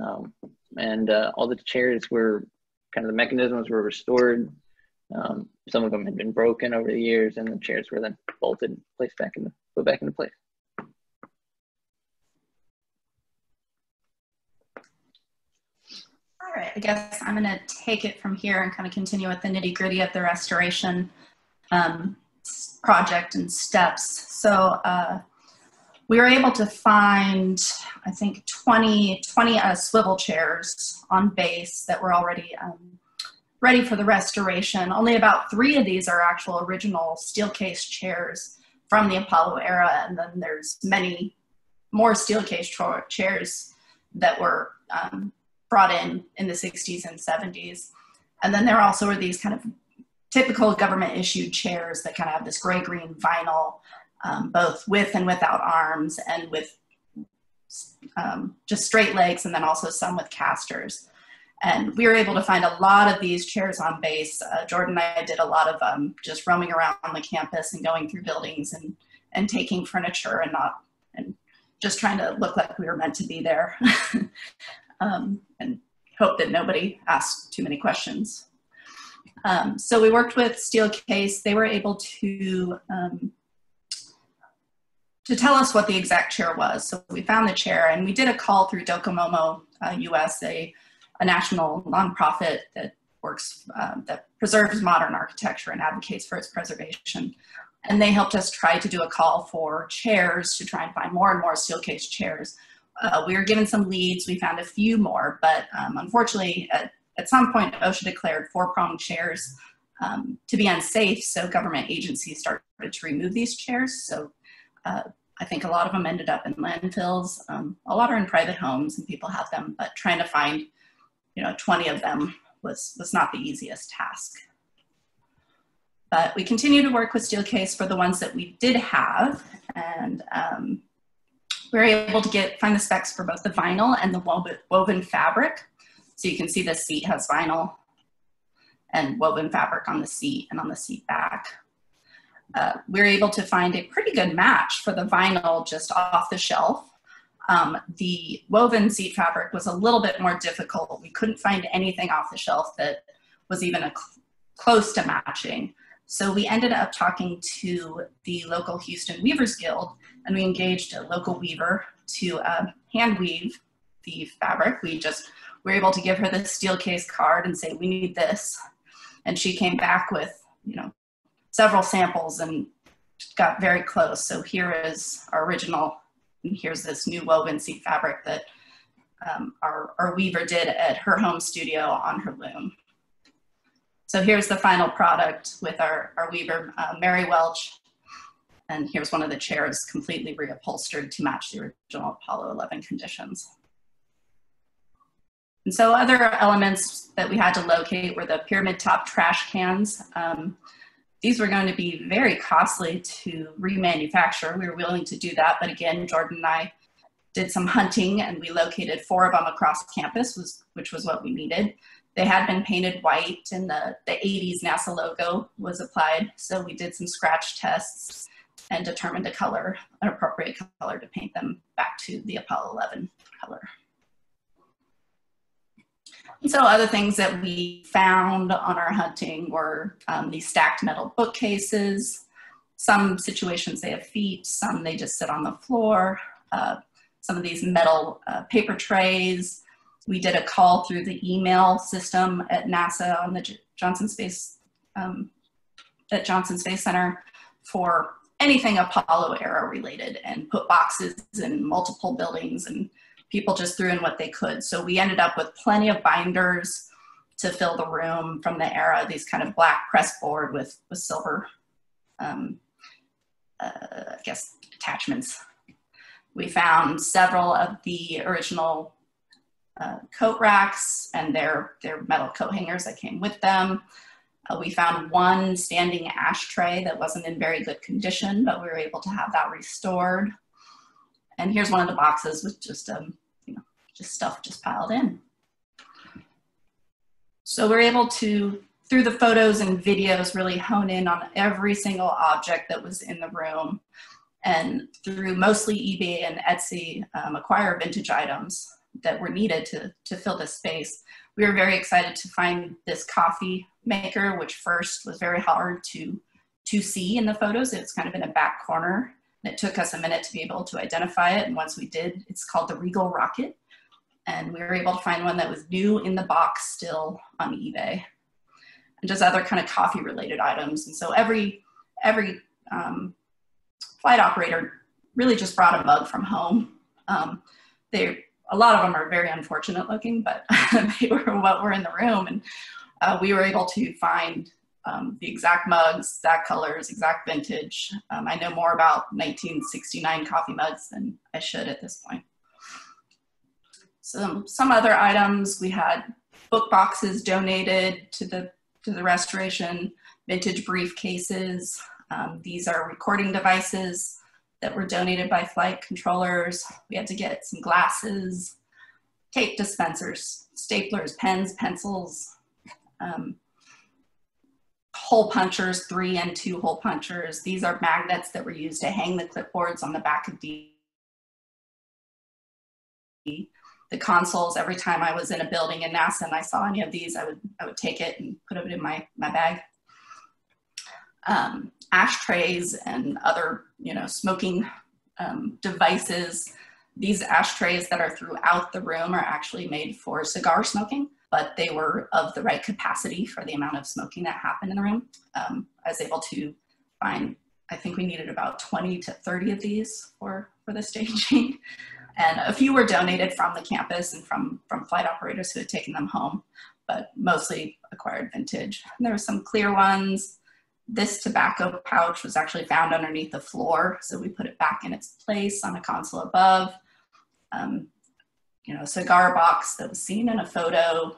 Um, and uh, all the chairs were kind of the mechanisms were restored. Um, some of them had been broken over the years, and the chairs were then bolted, placed back into, put back into place. All right, I guess I'm going to take it from here and kind of continue with the nitty gritty of the restoration um, project and steps. So uh, we were able to find, I think, 20, 20 uh, swivel chairs on base that were already um, ready for the restoration. Only about three of these are actual original Steelcase chairs from the Apollo era, and then there's many more Steelcase chairs that were um, brought in in the 60s and 70s. And then there also are these kind of typical government issued chairs that kind of have this gray green vinyl, um, both with and without arms, and with um, just straight legs, and then also some with casters. And we were able to find a lot of these chairs on base. Uh, Jordan and I did a lot of um, just roaming around the campus and going through buildings and, and taking furniture and not, and just trying to look like we were meant to be there. um, and hope that nobody asked too many questions. Um, so we worked with Steelcase. They were able to um, to tell us what the exact chair was. So we found the chair, and we did a call through Docomomo uh, a national nonprofit that works uh, that preserves modern architecture and advocates for its preservation. And they helped us try to do a call for chairs to try and find more and more Steelcase chairs uh, we were given some leads. We found a few more, but um, unfortunately, at, at some point, OSHA declared four-pronged chairs um, to be unsafe, so government agencies started to remove these chairs. So uh, I think a lot of them ended up in landfills. Um, a lot are in private homes, and people have them, but trying to find, you know, 20 of them was was not the easiest task. But we continue to work with Steelcase for the ones that we did have, and um, we were able to get find the specs for both the vinyl and the woven, fabric. So you can see the seat has vinyl and woven fabric on the seat and on the seat back. Uh, we were able to find a pretty good match for the vinyl just off the shelf. Um, the woven seat fabric was a little bit more difficult. We couldn't find anything off the shelf that was even cl close to matching. So we ended up talking to the local Houston Weavers Guild and we engaged a local weaver to uh, hand weave the fabric. We just were able to give her the Steelcase card and say, we need this. And she came back with, you know, several samples and got very close. So here is our original, and here's this new woven seat fabric that um, our, our weaver did at her home studio on her loom. So here's the final product with our, our weaver, uh, Mary Welch. And here's one of the chairs completely reupholstered to match the original Apollo 11 conditions. And so other elements that we had to locate were the pyramid top trash cans. Um, these were going to be very costly to remanufacture. We were willing to do that, but again, Jordan and I did some hunting and we located four of them across campus, which was what we needed. They had been painted white and the, the 80s NASA logo was applied. So we did some scratch tests and determined a color, an appropriate color to paint them back to the Apollo 11 color. So other things that we found on our hunting were um, these stacked metal bookcases. Some situations they have feet, some they just sit on the floor. Uh, some of these metal uh, paper trays, we did a call through the email system at NASA on the J Johnson Space, um, at Johnson Space Center for anything Apollo era related and put boxes in multiple buildings and people just threw in what they could. So we ended up with plenty of binders to fill the room from the era, these kind of black press board with, with silver, um, uh, I guess, attachments. We found several of the original uh, coat racks and their, their metal coat hangers that came with them. Uh, we found one standing ashtray that wasn't in very good condition, but we were able to have that restored. And here's one of the boxes with just, um, you know, just stuff just piled in. So we're able to, through the photos and videos, really hone in on every single object that was in the room. And through mostly eBay and Etsy, um, acquire vintage items that were needed to, to fill this space. We were very excited to find this coffee maker, which first was very hard to, to see in the photos. It's kind of in a back corner. It took us a minute to be able to identify it. And once we did, it's called the Regal Rocket. And we were able to find one that was new in the box still on eBay. And just other kind of coffee related items. And so every, every um, flight operator really just brought a mug from home. Um, they a lot of them are very unfortunate looking, but they were what were in the room. And uh, we were able to find um, the exact mugs, exact colors, exact vintage. Um, I know more about 1969 coffee mugs than I should at this point. So some other items, we had book boxes donated to the, to the restoration, vintage briefcases. Um, these are recording devices that were donated by flight controllers. We had to get some glasses, tape dispensers, staplers, pens, pencils, um, hole punchers, three and two hole punchers. These are magnets that were used to hang the clipboards on the back of the the consoles every time I was in a building in NASA and I saw any of these, I would I would take it and put it in my my bag. Um, ashtrays and other, you know, smoking um, devices. These ashtrays that are throughout the room are actually made for cigar smoking, but they were of the right capacity for the amount of smoking that happened in the room. Um, I was able to find, I think we needed about 20 to 30 of these for, for the staging. And a few were donated from the campus and from, from flight operators who had taken them home, but mostly acquired vintage. And there were some clear ones, this tobacco pouch was actually found underneath the floor, so we put it back in its place on a console above. Um, you know, cigar box that was seen in a photo.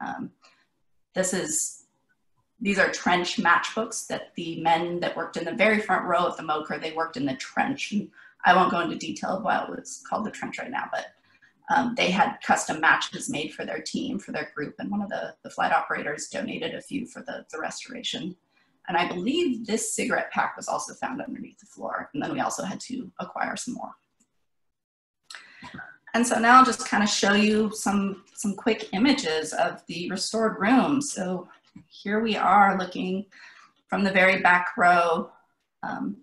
Um, this is, these are trench matchbooks that the men that worked in the very front row of the MOCR, they worked in the trench. And I won't go into detail of why it was called the trench right now, but um, they had custom matches made for their team, for their group, and one of the, the flight operators donated a few for the, the restoration. And I believe this cigarette pack was also found underneath the floor. And then we also had to acquire some more. And so now I'll just kind of show you some, some quick images of the restored room. So here we are looking from the very back row. Um,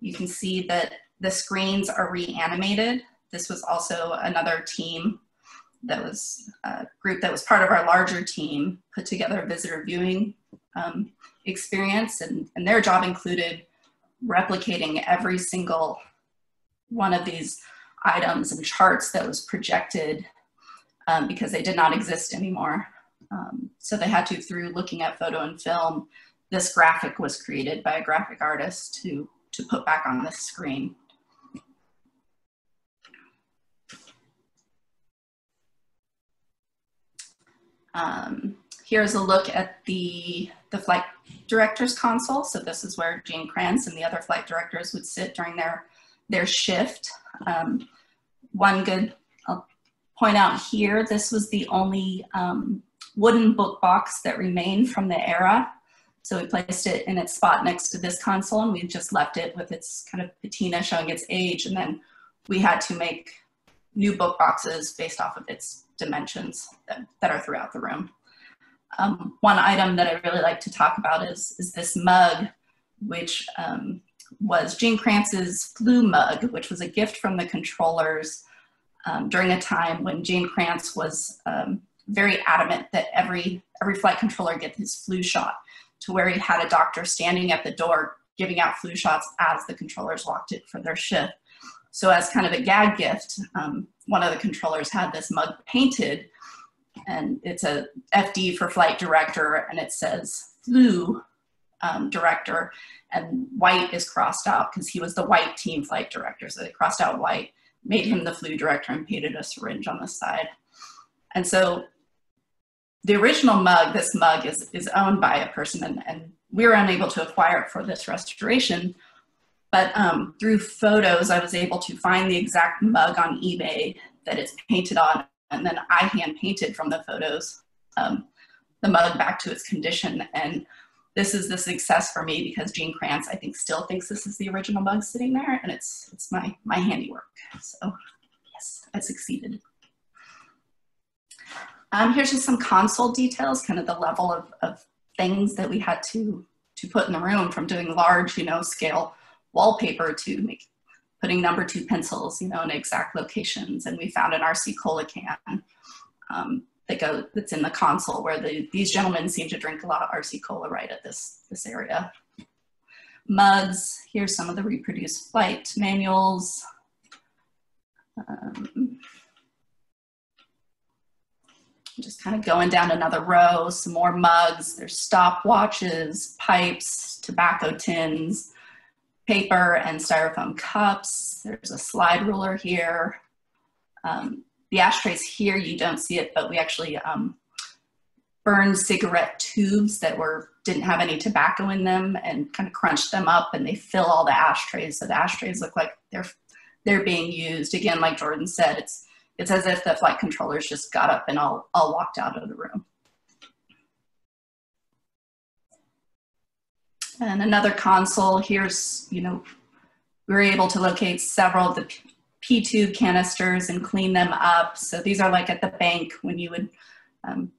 you can see that the screens are reanimated. This was also another team that was a group that was part of our larger team put together a visitor viewing um, experience and, and their job included replicating every single one of these items and charts that was projected um, because they did not exist anymore. Um, so they had to, through looking at photo and film, this graphic was created by a graphic artist to, to put back on the screen. Um, here's a look at the, the flight director's console. So this is where Gene Kranz and the other flight directors would sit during their, their shift. Um, one good, I'll point out here, this was the only um, wooden book box that remained from the era. So we placed it in its spot next to this console and we just left it with its kind of patina showing its age. And then we had to make new book boxes based off of its dimensions that, that are throughout the room. Um, one item that I really like to talk about is, is this mug, which um, was Gene Kranz's flu mug, which was a gift from the controllers um, during a time when Gene Kranz was um, very adamant that every, every flight controller get his flu shot to where he had a doctor standing at the door giving out flu shots as the controllers walked it for their shift. So as kind of a gag gift, um, one of the controllers had this mug painted and it's a FD for flight director, and it says flu um, director, and white is crossed out because he was the white team flight director. So they crossed out white, made him the flu director, and painted a syringe on the side. And so the original mug, this mug is, is owned by a person, and, and we were unable to acquire it for this restoration. But um, through photos, I was able to find the exact mug on eBay that it's painted on and then I hand painted from the photos um, the mug back to its condition. And this is the success for me because Gene Kranz, I think, still thinks this is the original mug sitting there, and it's it's my my handiwork. So yes, I succeeded. Um, here's just some console details, kind of the level of, of things that we had to to put in the room from doing large, you know, scale wallpaper to make, putting number two pencils, you know, in exact locations. And we found an RC cola can um, that go that's in the console where the, these gentlemen seem to drink a lot of RC cola right at this this area. Mugs. Here's some of the reproduced flight manuals. Um, just kind of going down another row, some more mugs, there's stopwatches, pipes, tobacco tins, paper and styrofoam cups. There's a slide ruler here. Um, the ashtrays here, you don't see it, but we actually um, burned cigarette tubes that were didn't have any tobacco in them and kind of crunched them up and they fill all the ashtrays. So the ashtrays look like they're they're being used. Again, like Jordan said, it's it's as if the flight controllers just got up and all, all walked out of the room. And another console, here's, you know, we were able to locate several of the P-tube canisters and clean them up. So these are like at the bank when you would, um,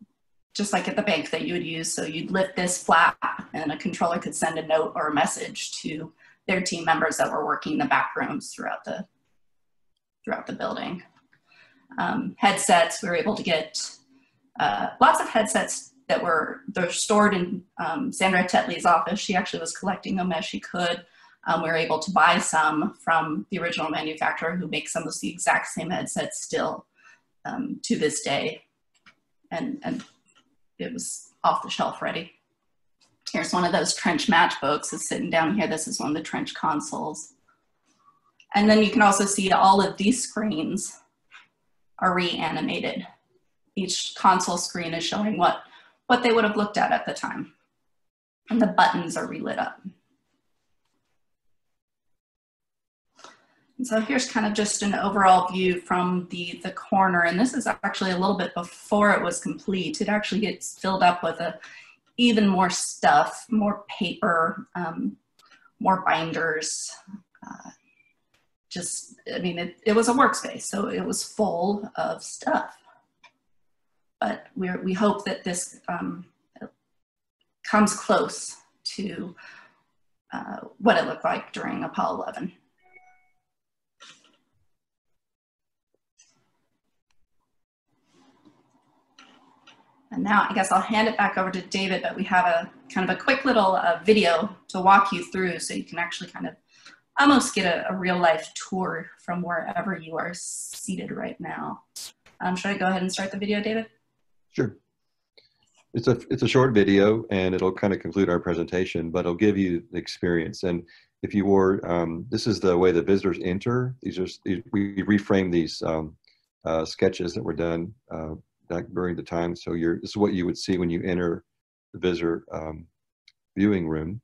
just like at the bank that you would use. So you'd lift this flap and a controller could send a note or a message to their team members that were working the back rooms throughout the, throughout the building um, headsets. We were able to get uh, lots of headsets that were they're stored in um, Sandra Tetley's office. She actually was collecting them as she could. Um, we were able to buy some from the original manufacturer who makes almost the exact same headset still um, to this day. And, and it was off the shelf ready. Here's one of those trench matchbooks is sitting down here. This is one of the trench consoles. And then you can also see all of these screens are reanimated. Each console screen is showing what, what they would have looked at at the time. And the buttons are relit up. So here's kind of just an overall view from the, the corner. And this is actually a little bit before it was complete. It actually gets filled up with a, even more stuff, more paper, um, more binders, uh, just, I mean, it, it was a workspace, so it was full of stuff. But we we hope that this um, comes close to uh, what it looked like during Apollo 11. And now I guess I'll hand it back over to David, but we have a kind of a quick little uh, video to walk you through so you can actually kind of almost get a, a, real life tour from wherever you are seated right now. Um, should I go ahead and start the video, David? Sure. It's a, it's a short video and it'll kind of conclude our presentation, but it'll give you the experience. And if you were, um, this is the way the visitors enter. These are, we reframe these um, uh, sketches that were done uh, during the time. So you're, this is what you would see when you enter the visitor um, viewing room.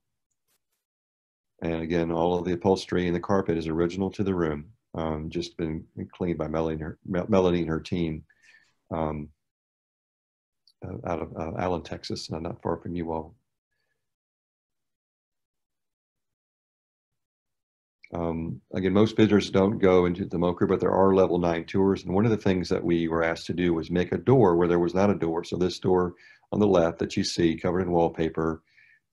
And again, all of the upholstery and the carpet is original to the room, um, just been cleaned by Melanie and her, Melanie and her team um, uh, out of uh, Allen, Texas, not far from you all. Um, again, most visitors don't go into the MOCR, but there are level nine tours. And one of the things that we were asked to do was make a door where there was not a door. So this door on the left that you see covered in wallpaper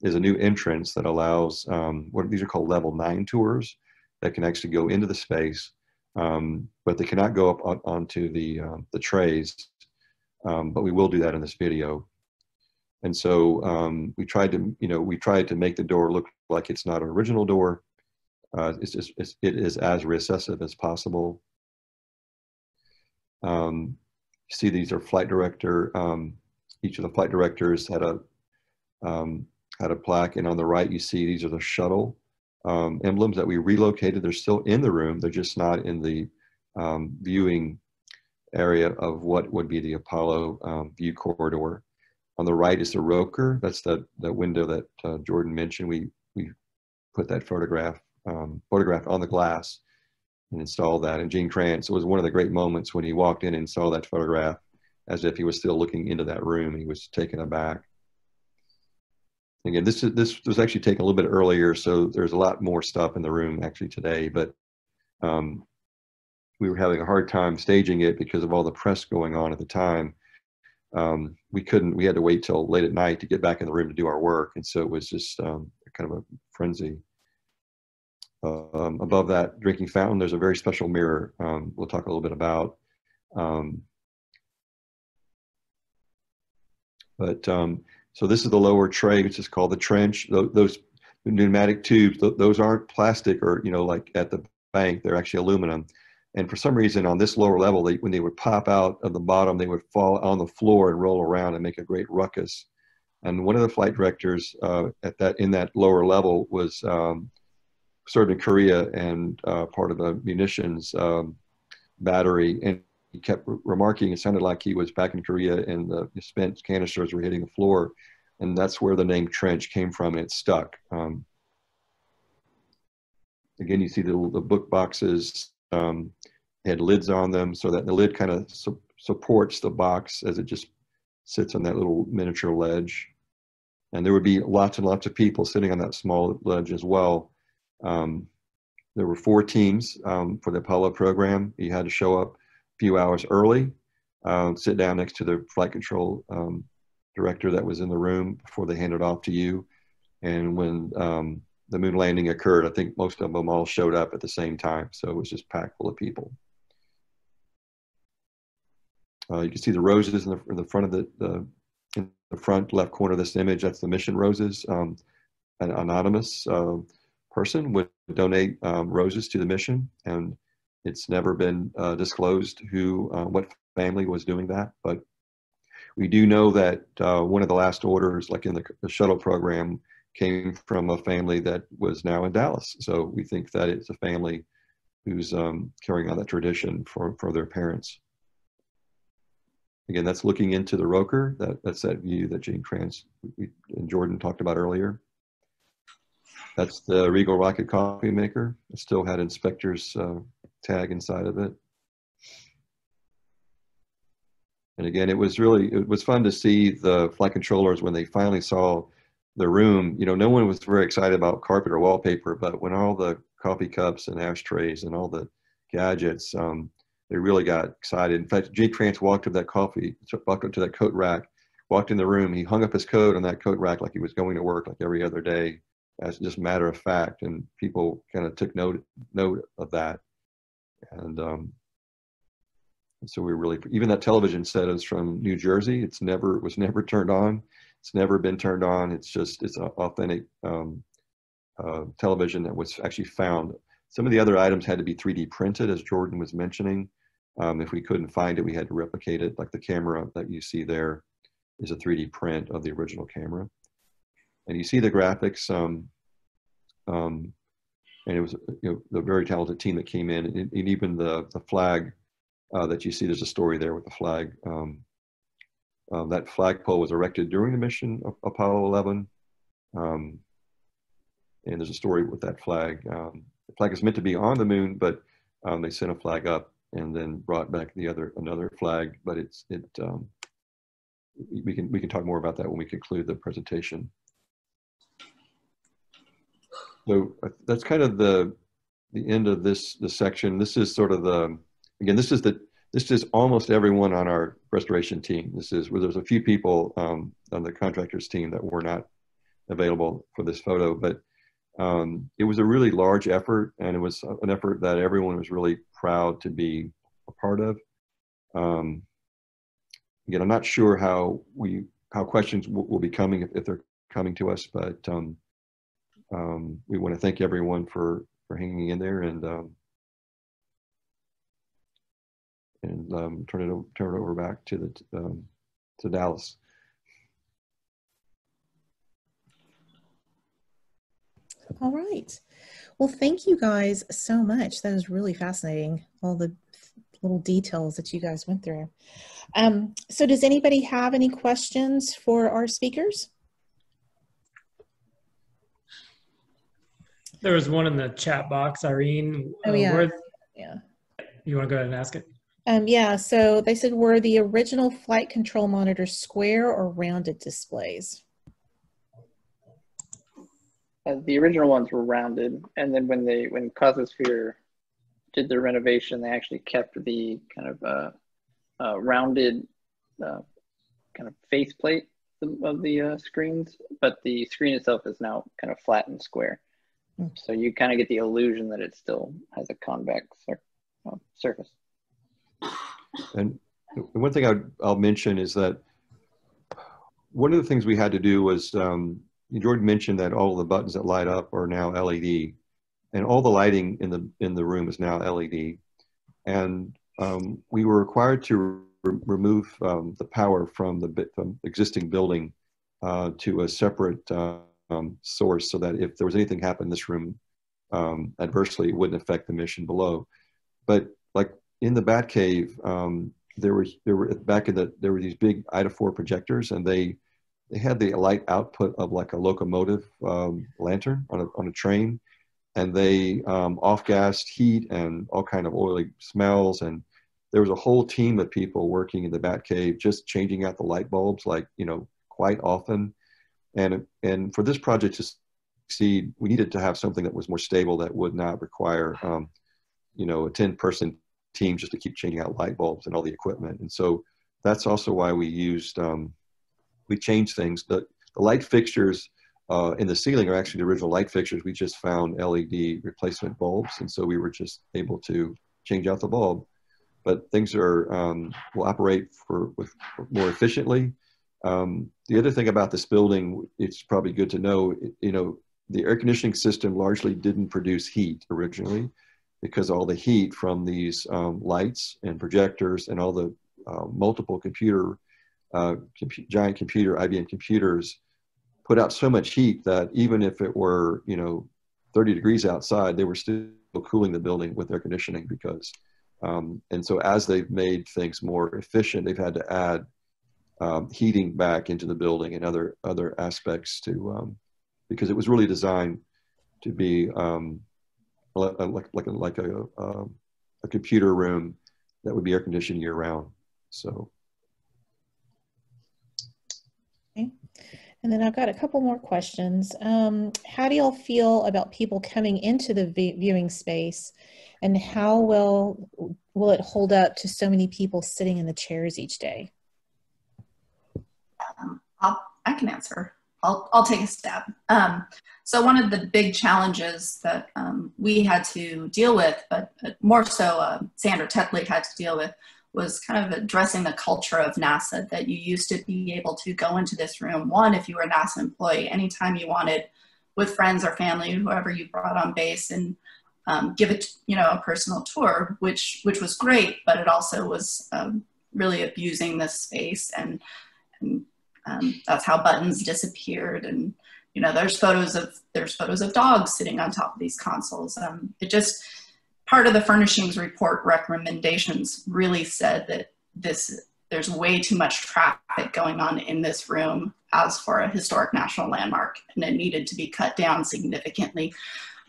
is a new entrance that allows um, what these are called level nine tours that can actually go into the space, um, but they cannot go up on, onto the um, the trays. Um, but we will do that in this video. And so um, we tried to, you know, we tried to make the door look like it's not an original door. Uh, it's just it's, it is as recessive as possible. Um, you see, these are flight director. each of the flight directors had a um, had a plaque, and on the right you see these are the shuttle um, emblems that we relocated. They're still in the room, they're just not in the um, viewing area of what would be the Apollo um, view corridor. On the right is the MOCR. That's the, the window that uh, Jordan mentioned. We, we put that photograph, um, photograph on the glass and installed that. And Gene Kranz, it was one of the great moments when he walked in and saw that photograph as if he was still looking into that room. He was taken aback. Again, this is, this was actually taken a little bit earlier, so there's a lot more stuff in the room actually today, but um, we were having a hard time staging it because of all the press going on at the time. um, we couldn't. We had to wait till late at night to get back in the room to do our work, and so it was just um, kind of a frenzy. Um, above that drinking fountain, there's a very special mirror. Um, we'll talk a little bit about. Um, but um, so this is the lower tray, which is called the trench. Those pneumatic tubes, those aren't plastic or you know like at the bank. They're actually aluminum. And for some reason, on this lower level, they, when they would pop out of the bottom, they would fall on the floor and roll around and make a great ruckus. And one of the flight directors uh, at that in that lower level was um, served in Korea and uh, part of the munitions um, battery. And he kept remarking it sounded like he was back in Korea and the spent canisters were hitting the floor. And that's where the name trench came from, and it stuck. Um, again, you see the, the book boxes um, had lids on them so that the lid kind of su supports the box as it just sits on that little miniature ledge. And there would be lots and lots of people sitting on that small ledge as well. Um, there were four teams um, for the Apollo program. You had to show up a few hours early, uh, sit down next to the flight control um, director that was in the room before they handed off to you. And when um, the moon landing occurred, I think most of them all showed up at the same time. So it was just packed full of people. Uh, you can see the roses in the, in the front of the, the, in the front left corner of this image. That's the mission roses. Um, an anonymous uh, person would donate um, roses to the mission, and it's never been uh, disclosed who, uh, what family was doing that. But we do know that uh, one of the last orders, like in the, the shuttle program, came from a family that was now in Dallas. So we think that it's a family who's um, carrying on that tradition for, for their parents. Again, that's looking into the MOCR. That, that's that view that Gene Kranz and Jordan talked about earlier. That's the Regal Rocket Coffee Maker. It still had inspector's uh, tag inside of it. And again, it was really, it was fun to see the flight controllers when they finally saw the room, you know, no one was very excited about carpet or wallpaper, but when all the coffee cups and ashtrays and all the gadgets, um, they really got excited. In fact, Gene Kranz walked up that coffee, walked up to that coat rack, walked in the room. He hung up his coat on that coat rack like he was going to work like every other day, as just matter of fact. And people kind of took note note of that. And um, so we really even that television set is from New Jersey. It's never it was never turned on. It's never been turned on. It's just it's authentic um, uh, television that was actually found some of the other items had to be 3D printed, as Jordan was mentioning. Um, if we couldn't find it, we had to replicate it. Like the camera that you see there is a 3D print of the original camera. And you see the graphics, um, um, and it was you know, the very talented team that came in, and, and even the, the flag uh, that you see, there's a story there with the flag. Um, uh, that flagpole was erected during the mission of Apollo 11. Um, and there's a story with that flag. Um, the flag is meant to be on the moon, but um, they sent a flag up and then brought back the other another flag. But it's it um, we can we can talk more about that when we conclude the presentation. So uh, that's kind of the the end of this the section. This is sort of the again this is the this is almost everyone on our restoration team. This is where there's a few people um, on the contractors team that were not available for this photo, but um, it was a really large effort and it was an effort that everyone was really proud to be a part of. Um, again, I'm not sure how we how questions will, will be coming if, if, they're coming to us, but um, um we want to thank everyone for for hanging in there and um, and um, turn it turn it over back to the to Dallas. All right. Well, thank you guys so much. That was really fascinating, all the little details that you guys went through. Um, so does anybody have any questions for our speakers? There was one in the chat box, Irene. Oh, yeah. Uh, yeah. You want to go ahead and ask it? Um, yeah, so they said, were the original flight control monitors square or rounded displays? Uh, the original ones were rounded, and then when they when Cosmosphere did their renovation, they actually kept the kind of uh, uh, rounded uh, kind of faceplate of the uh, screens, but the screen itself is now kind of flat and square. Mm. So you kind of get the illusion that it still has a convex sur uh, surface. And one thing i will mention is that one of the things we had to do was um, Jordan mentioned that all the buttons that light up are now LED, and all the lighting in the in the room is now LED, and um, we were required to re remove um, the power from the from existing building uh, to a separate uh, um, source, so that if there was anything happen in this room um, adversely, it wouldn't affect the mission below. But like in the Batcave, um, there were there were back in the there were these big Eidophor projectors, and they they had the light output of like a locomotive um, lantern on a, on a train. And they um, off-gassed heat and all kind of oily smells. And there was a whole team of people working in the bat cave just changing out the light bulbs like you know quite often and and for this project to succeed we needed to have something that was more stable that would not require um, you know a 10 person team just to keep changing out light bulbs and all the equipment and so that's also why we used um, we changed things. The, the light fixtures uh, in the ceiling are actually the original light fixtures. We just found LED replacement bulbs, and so we were just able to change out the bulb. But things are um, will operate for with more efficiently. Um, the other thing about this building, it's probably good to know, you know, the air conditioning system largely didn't produce heat originally because all the heat from these um, lights and projectors and all the uh, multiple computer uh, giant computer, IBM computers, put out so much heat that even if it were, you know, 30 degrees outside, they were still cooling the building with air conditioning because, um, and so as they've made things more efficient, they've had to add um, heating back into the building and other other aspects to, um, because it was really designed to be um, like like like a, a, a computer room that would be air conditioned year round. So. And then I've got a couple more questions. Um, how do y'all feel about people coming into the viewing space and how well will it hold up to so many people sitting in the chairs each day? Um, i can answer. I'll, I'll take a stab. Um, so one of the big challenges that um, we had to deal with, but more so uh, Sandra Tetley had to deal with, was kind of addressing the culture of NASA that you used to be able to go into this room. One, if you were a NASA employee, anytime you wanted with friends or family, whoever you brought on base and um, give it, you know, a personal tour, which, which was great, but it also was um, really abusing this space. And, and um, that's how buttons disappeared. And, you know, there's photos of, there's photos of dogs sitting on top of these consoles. Um, it just, part of the furnishings report recommendations really said that this there's way too much traffic going on in this room as for a historic national landmark and it needed to be cut down significantly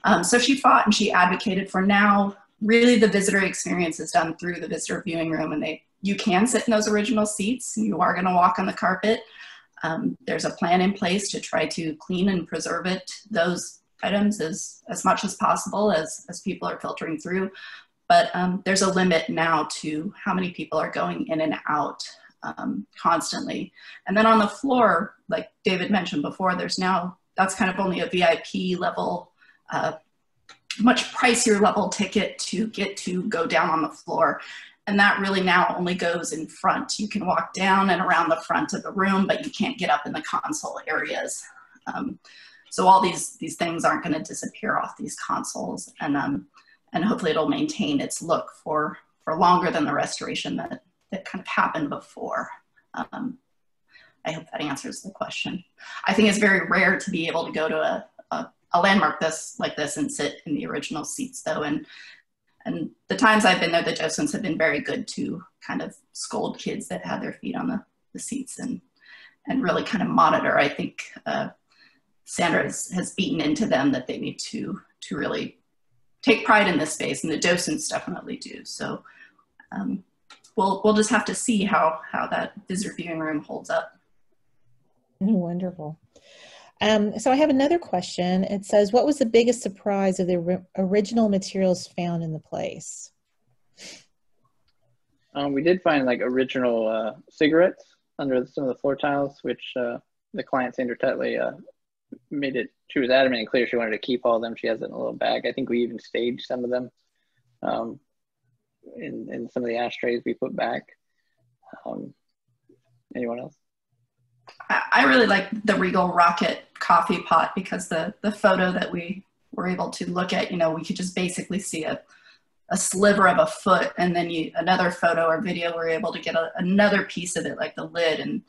um, so she fought and she advocated for now really the visitor experience is done through the visitor viewing room and they you can sit in those original seats you are going to walk on the carpet um, there's a plan in place to try to clean and preserve it those items as, as much as possible as, as people are filtering through. But um, there's a limit now to how many people are going in and out um, constantly. And then on the floor, like David mentioned before, there's now, that's kind of only a VIP level, uh, much pricier level ticket to get to go down on the floor. And that really now only goes in front. You can walk down and around the front of the room, but you can't get up in the console areas. Um, so all these, these things aren't gonna disappear off these consoles and, um, and hopefully it'll maintain its look for, for longer than the restoration that, that kind of happened before. Um, I hope that answers the question. I think it's very rare to be able to go to a, a, a, landmark this like this and sit in the original seats though. And, and the times I've been there, the docents have been very good to kind of scold kids that had their feet on the, the seats and, and really kind of monitor. I think uh, Sandra has, has beaten into them that they need to, to really take pride in this space and the docents definitely do. So um, we'll, we'll just have to see how, how that visitor viewing room holds up. Wonderful. Um, so I have another question. It says, what was the biggest surprise of the original materials found in the place? Um, we did find like original uh, cigarettes under some of the floor tiles, which uh, the client Sandra Tetley uh, made it. She was adamant and clear she wanted to keep all of them. She has it in a little bag. I think we even staged some of them um, in in some of the ashtrays we put back. Um, anyone else? I, I really like the Regal Rocket coffee pot because the the photo that we were able to look at, you know, we could just basically see a a sliver of a foot and then you another photo or video we're able to get a, another piece of it like the lid. And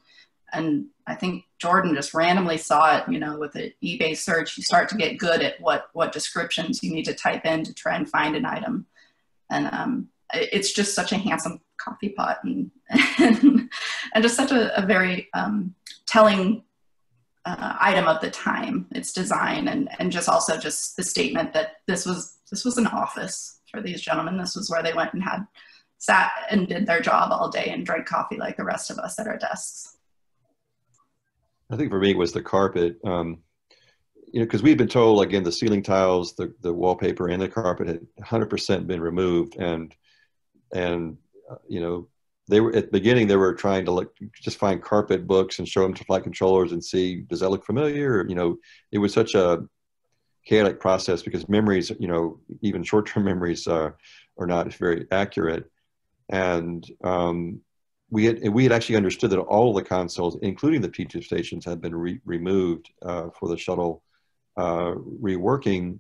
and i think jordan just randomly saw it you know with an ebay search. You start to get good at what what descriptions you need to type in to try and find an item. And um, it's just such a handsome coffee pot and and, and just such a, a very um, telling uh, item of the time its design and and just also just the statement that this was this was an office for these gentlemen. This was where they went and had sat and did their job all day and drank coffee like the rest of us at our desks. I think for me it was the carpet. Um, you know, because we've been told again the ceiling tiles, the the wallpaper, and the carpet had 100% been removed, and and uh, you know they were at the beginning they were trying to look just find carpet books and show them to flight controllers and see does that look familiar. You know, it was such a chaotic process because memories, you know, even short-term memories are are not very accurate. And um, we had we had actually understood that all the consoles, including the P2 stations, had been re removed uh, for the shuttle uh, reworking.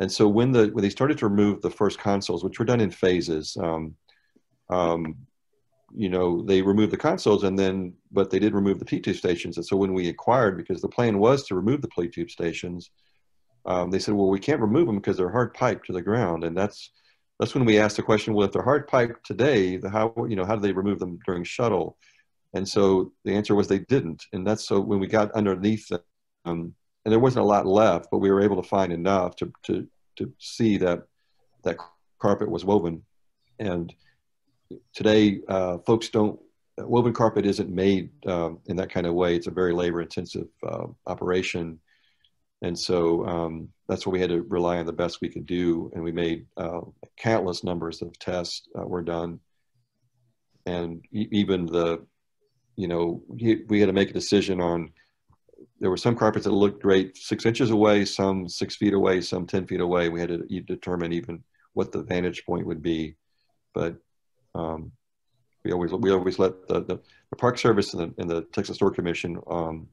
And so when the when they started to remove the first consoles, which were done in phases, um, um, you know, they removed the consoles and then, but they did remove the P2 stations. And so when we acquired, because the plan was to remove the P2 stations, um, they said, well, we can't remove them because they're hard piped to the ground. And that's, that's when we asked the question, well, if they're hard piped today, the how, you know, how do they remove them during shuttle? And so the answer was they didn't. And that's so when we got underneath them, um, and there wasn't a lot left, but we were able to find enough to, to, to see that that carpet was woven. And today, uh, folks don't, woven carpet isn't made um, in that kind of way. It's a very labor intensive uh, operation. And so um, that's what we had to rely on the best we could do. And we made uh, countless numbers of tests uh, were done. And even the, you know, we had to make a decision on, there were some carpets that looked great six inches away, some six feet away, some 10 feet away. We had to determine even what the vantage point would be. But um, we always we always let the, the, the Park Service and the, and the Texas Historical Commission um,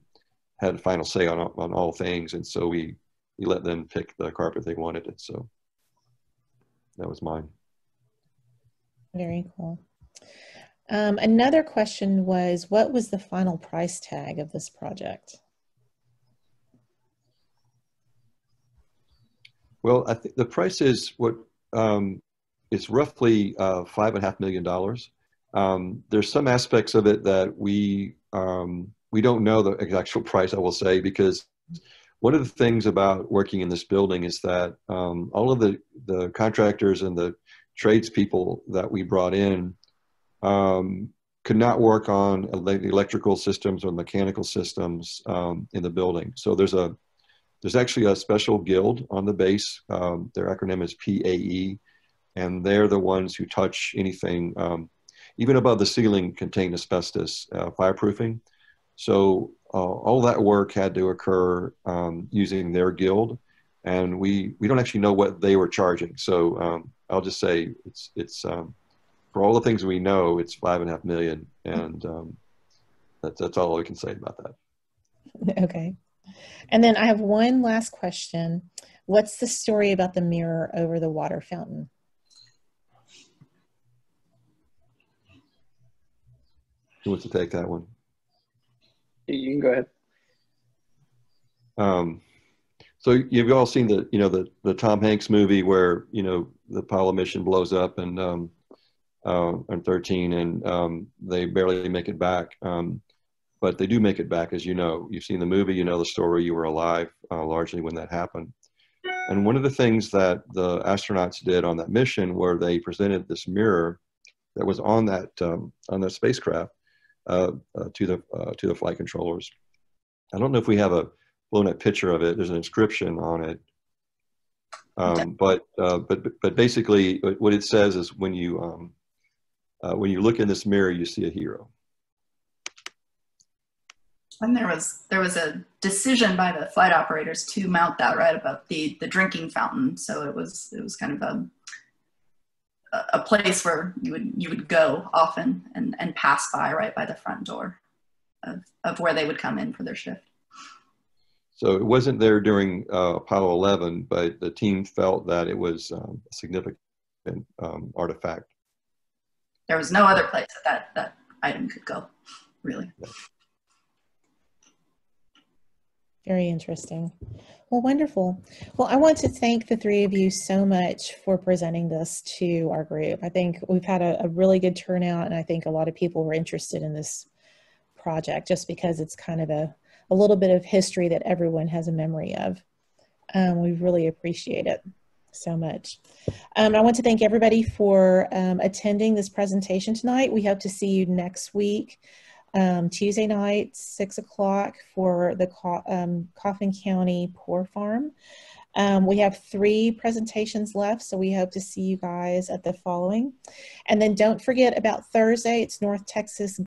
had a final say on on all things, and so we we let them pick the carpet they wanted. And so that was mine. Very cool. Um, another question was, what was the final price tag of this project? Well, I think the price is what um, it's roughly uh, five and a half million dollars. Um, there's some aspects of it that we um, we don't know the actual price, I will say, because one of the things about working in this building is that um, all of the, the contractors and the tradespeople that we brought in um, could not work on electrical systems or mechanical systems um, in the building. So there's a there's actually a special guild on the base. Um, their acronym is PAE, and they're the ones who touch anything, um, even above the ceiling, contain asbestos uh, fireproofing. So uh, all that work had to occur um, using their guild, and we we don't actually know what they were charging. So um, I'll just say it's it's um, for all the things we know, it's five and a half million, and um, that's that's all we can say about that. Okay, and then I have one last question. What's the story about the mirror over the water fountain? Who wants to take that one? You can go ahead. Um, so you've all seen the you know the the Tom Hanks movie where you know the Apollo mission blows up and um, uh, 13 and um, they barely make it back. Um, but they do make it back, as you know. You've seen the movie, you know the story. You were alive uh, largely when that happened. And one of the things that the astronauts did on that mission, where they presented this mirror that was on that um, on that spacecraft, to the uh, to the flight controllers. I don't know if we have a blown up picture of it. There's an inscription on it, um, but but but basically, what it says is when you um, when you look in this mirror, you see a hero. And there was there was a decision by the flight operators to mount that right above the the drinking fountain. So it was it was kind of a a place where you would you would go often and, and pass by right by the front door of, of where they would come in for their shift. So it wasn't there during uh, Apollo 11, but the team felt that it was um, a significant um, artifact. There was no other place that that, that item could go, really. Yeah. Very interesting. Well, wonderful. Well, I want to thank the three of you so much for presenting this to our group. I think we've had a, a, really good turnout, and I think a lot of people were interested in this project just because it's kind of a, a little bit of history that everyone has a memory of. Um, we really appreciate it so much. Um, I want to thank everybody for um, attending this presentation tonight. We hope to see you next week um, Tuesday night, 6 o'clock for the um, Collin County Poor Farm. Um, we have three presentations left, so we hope to see you guys at the following. And then don't forget about Thursday, it's North Texas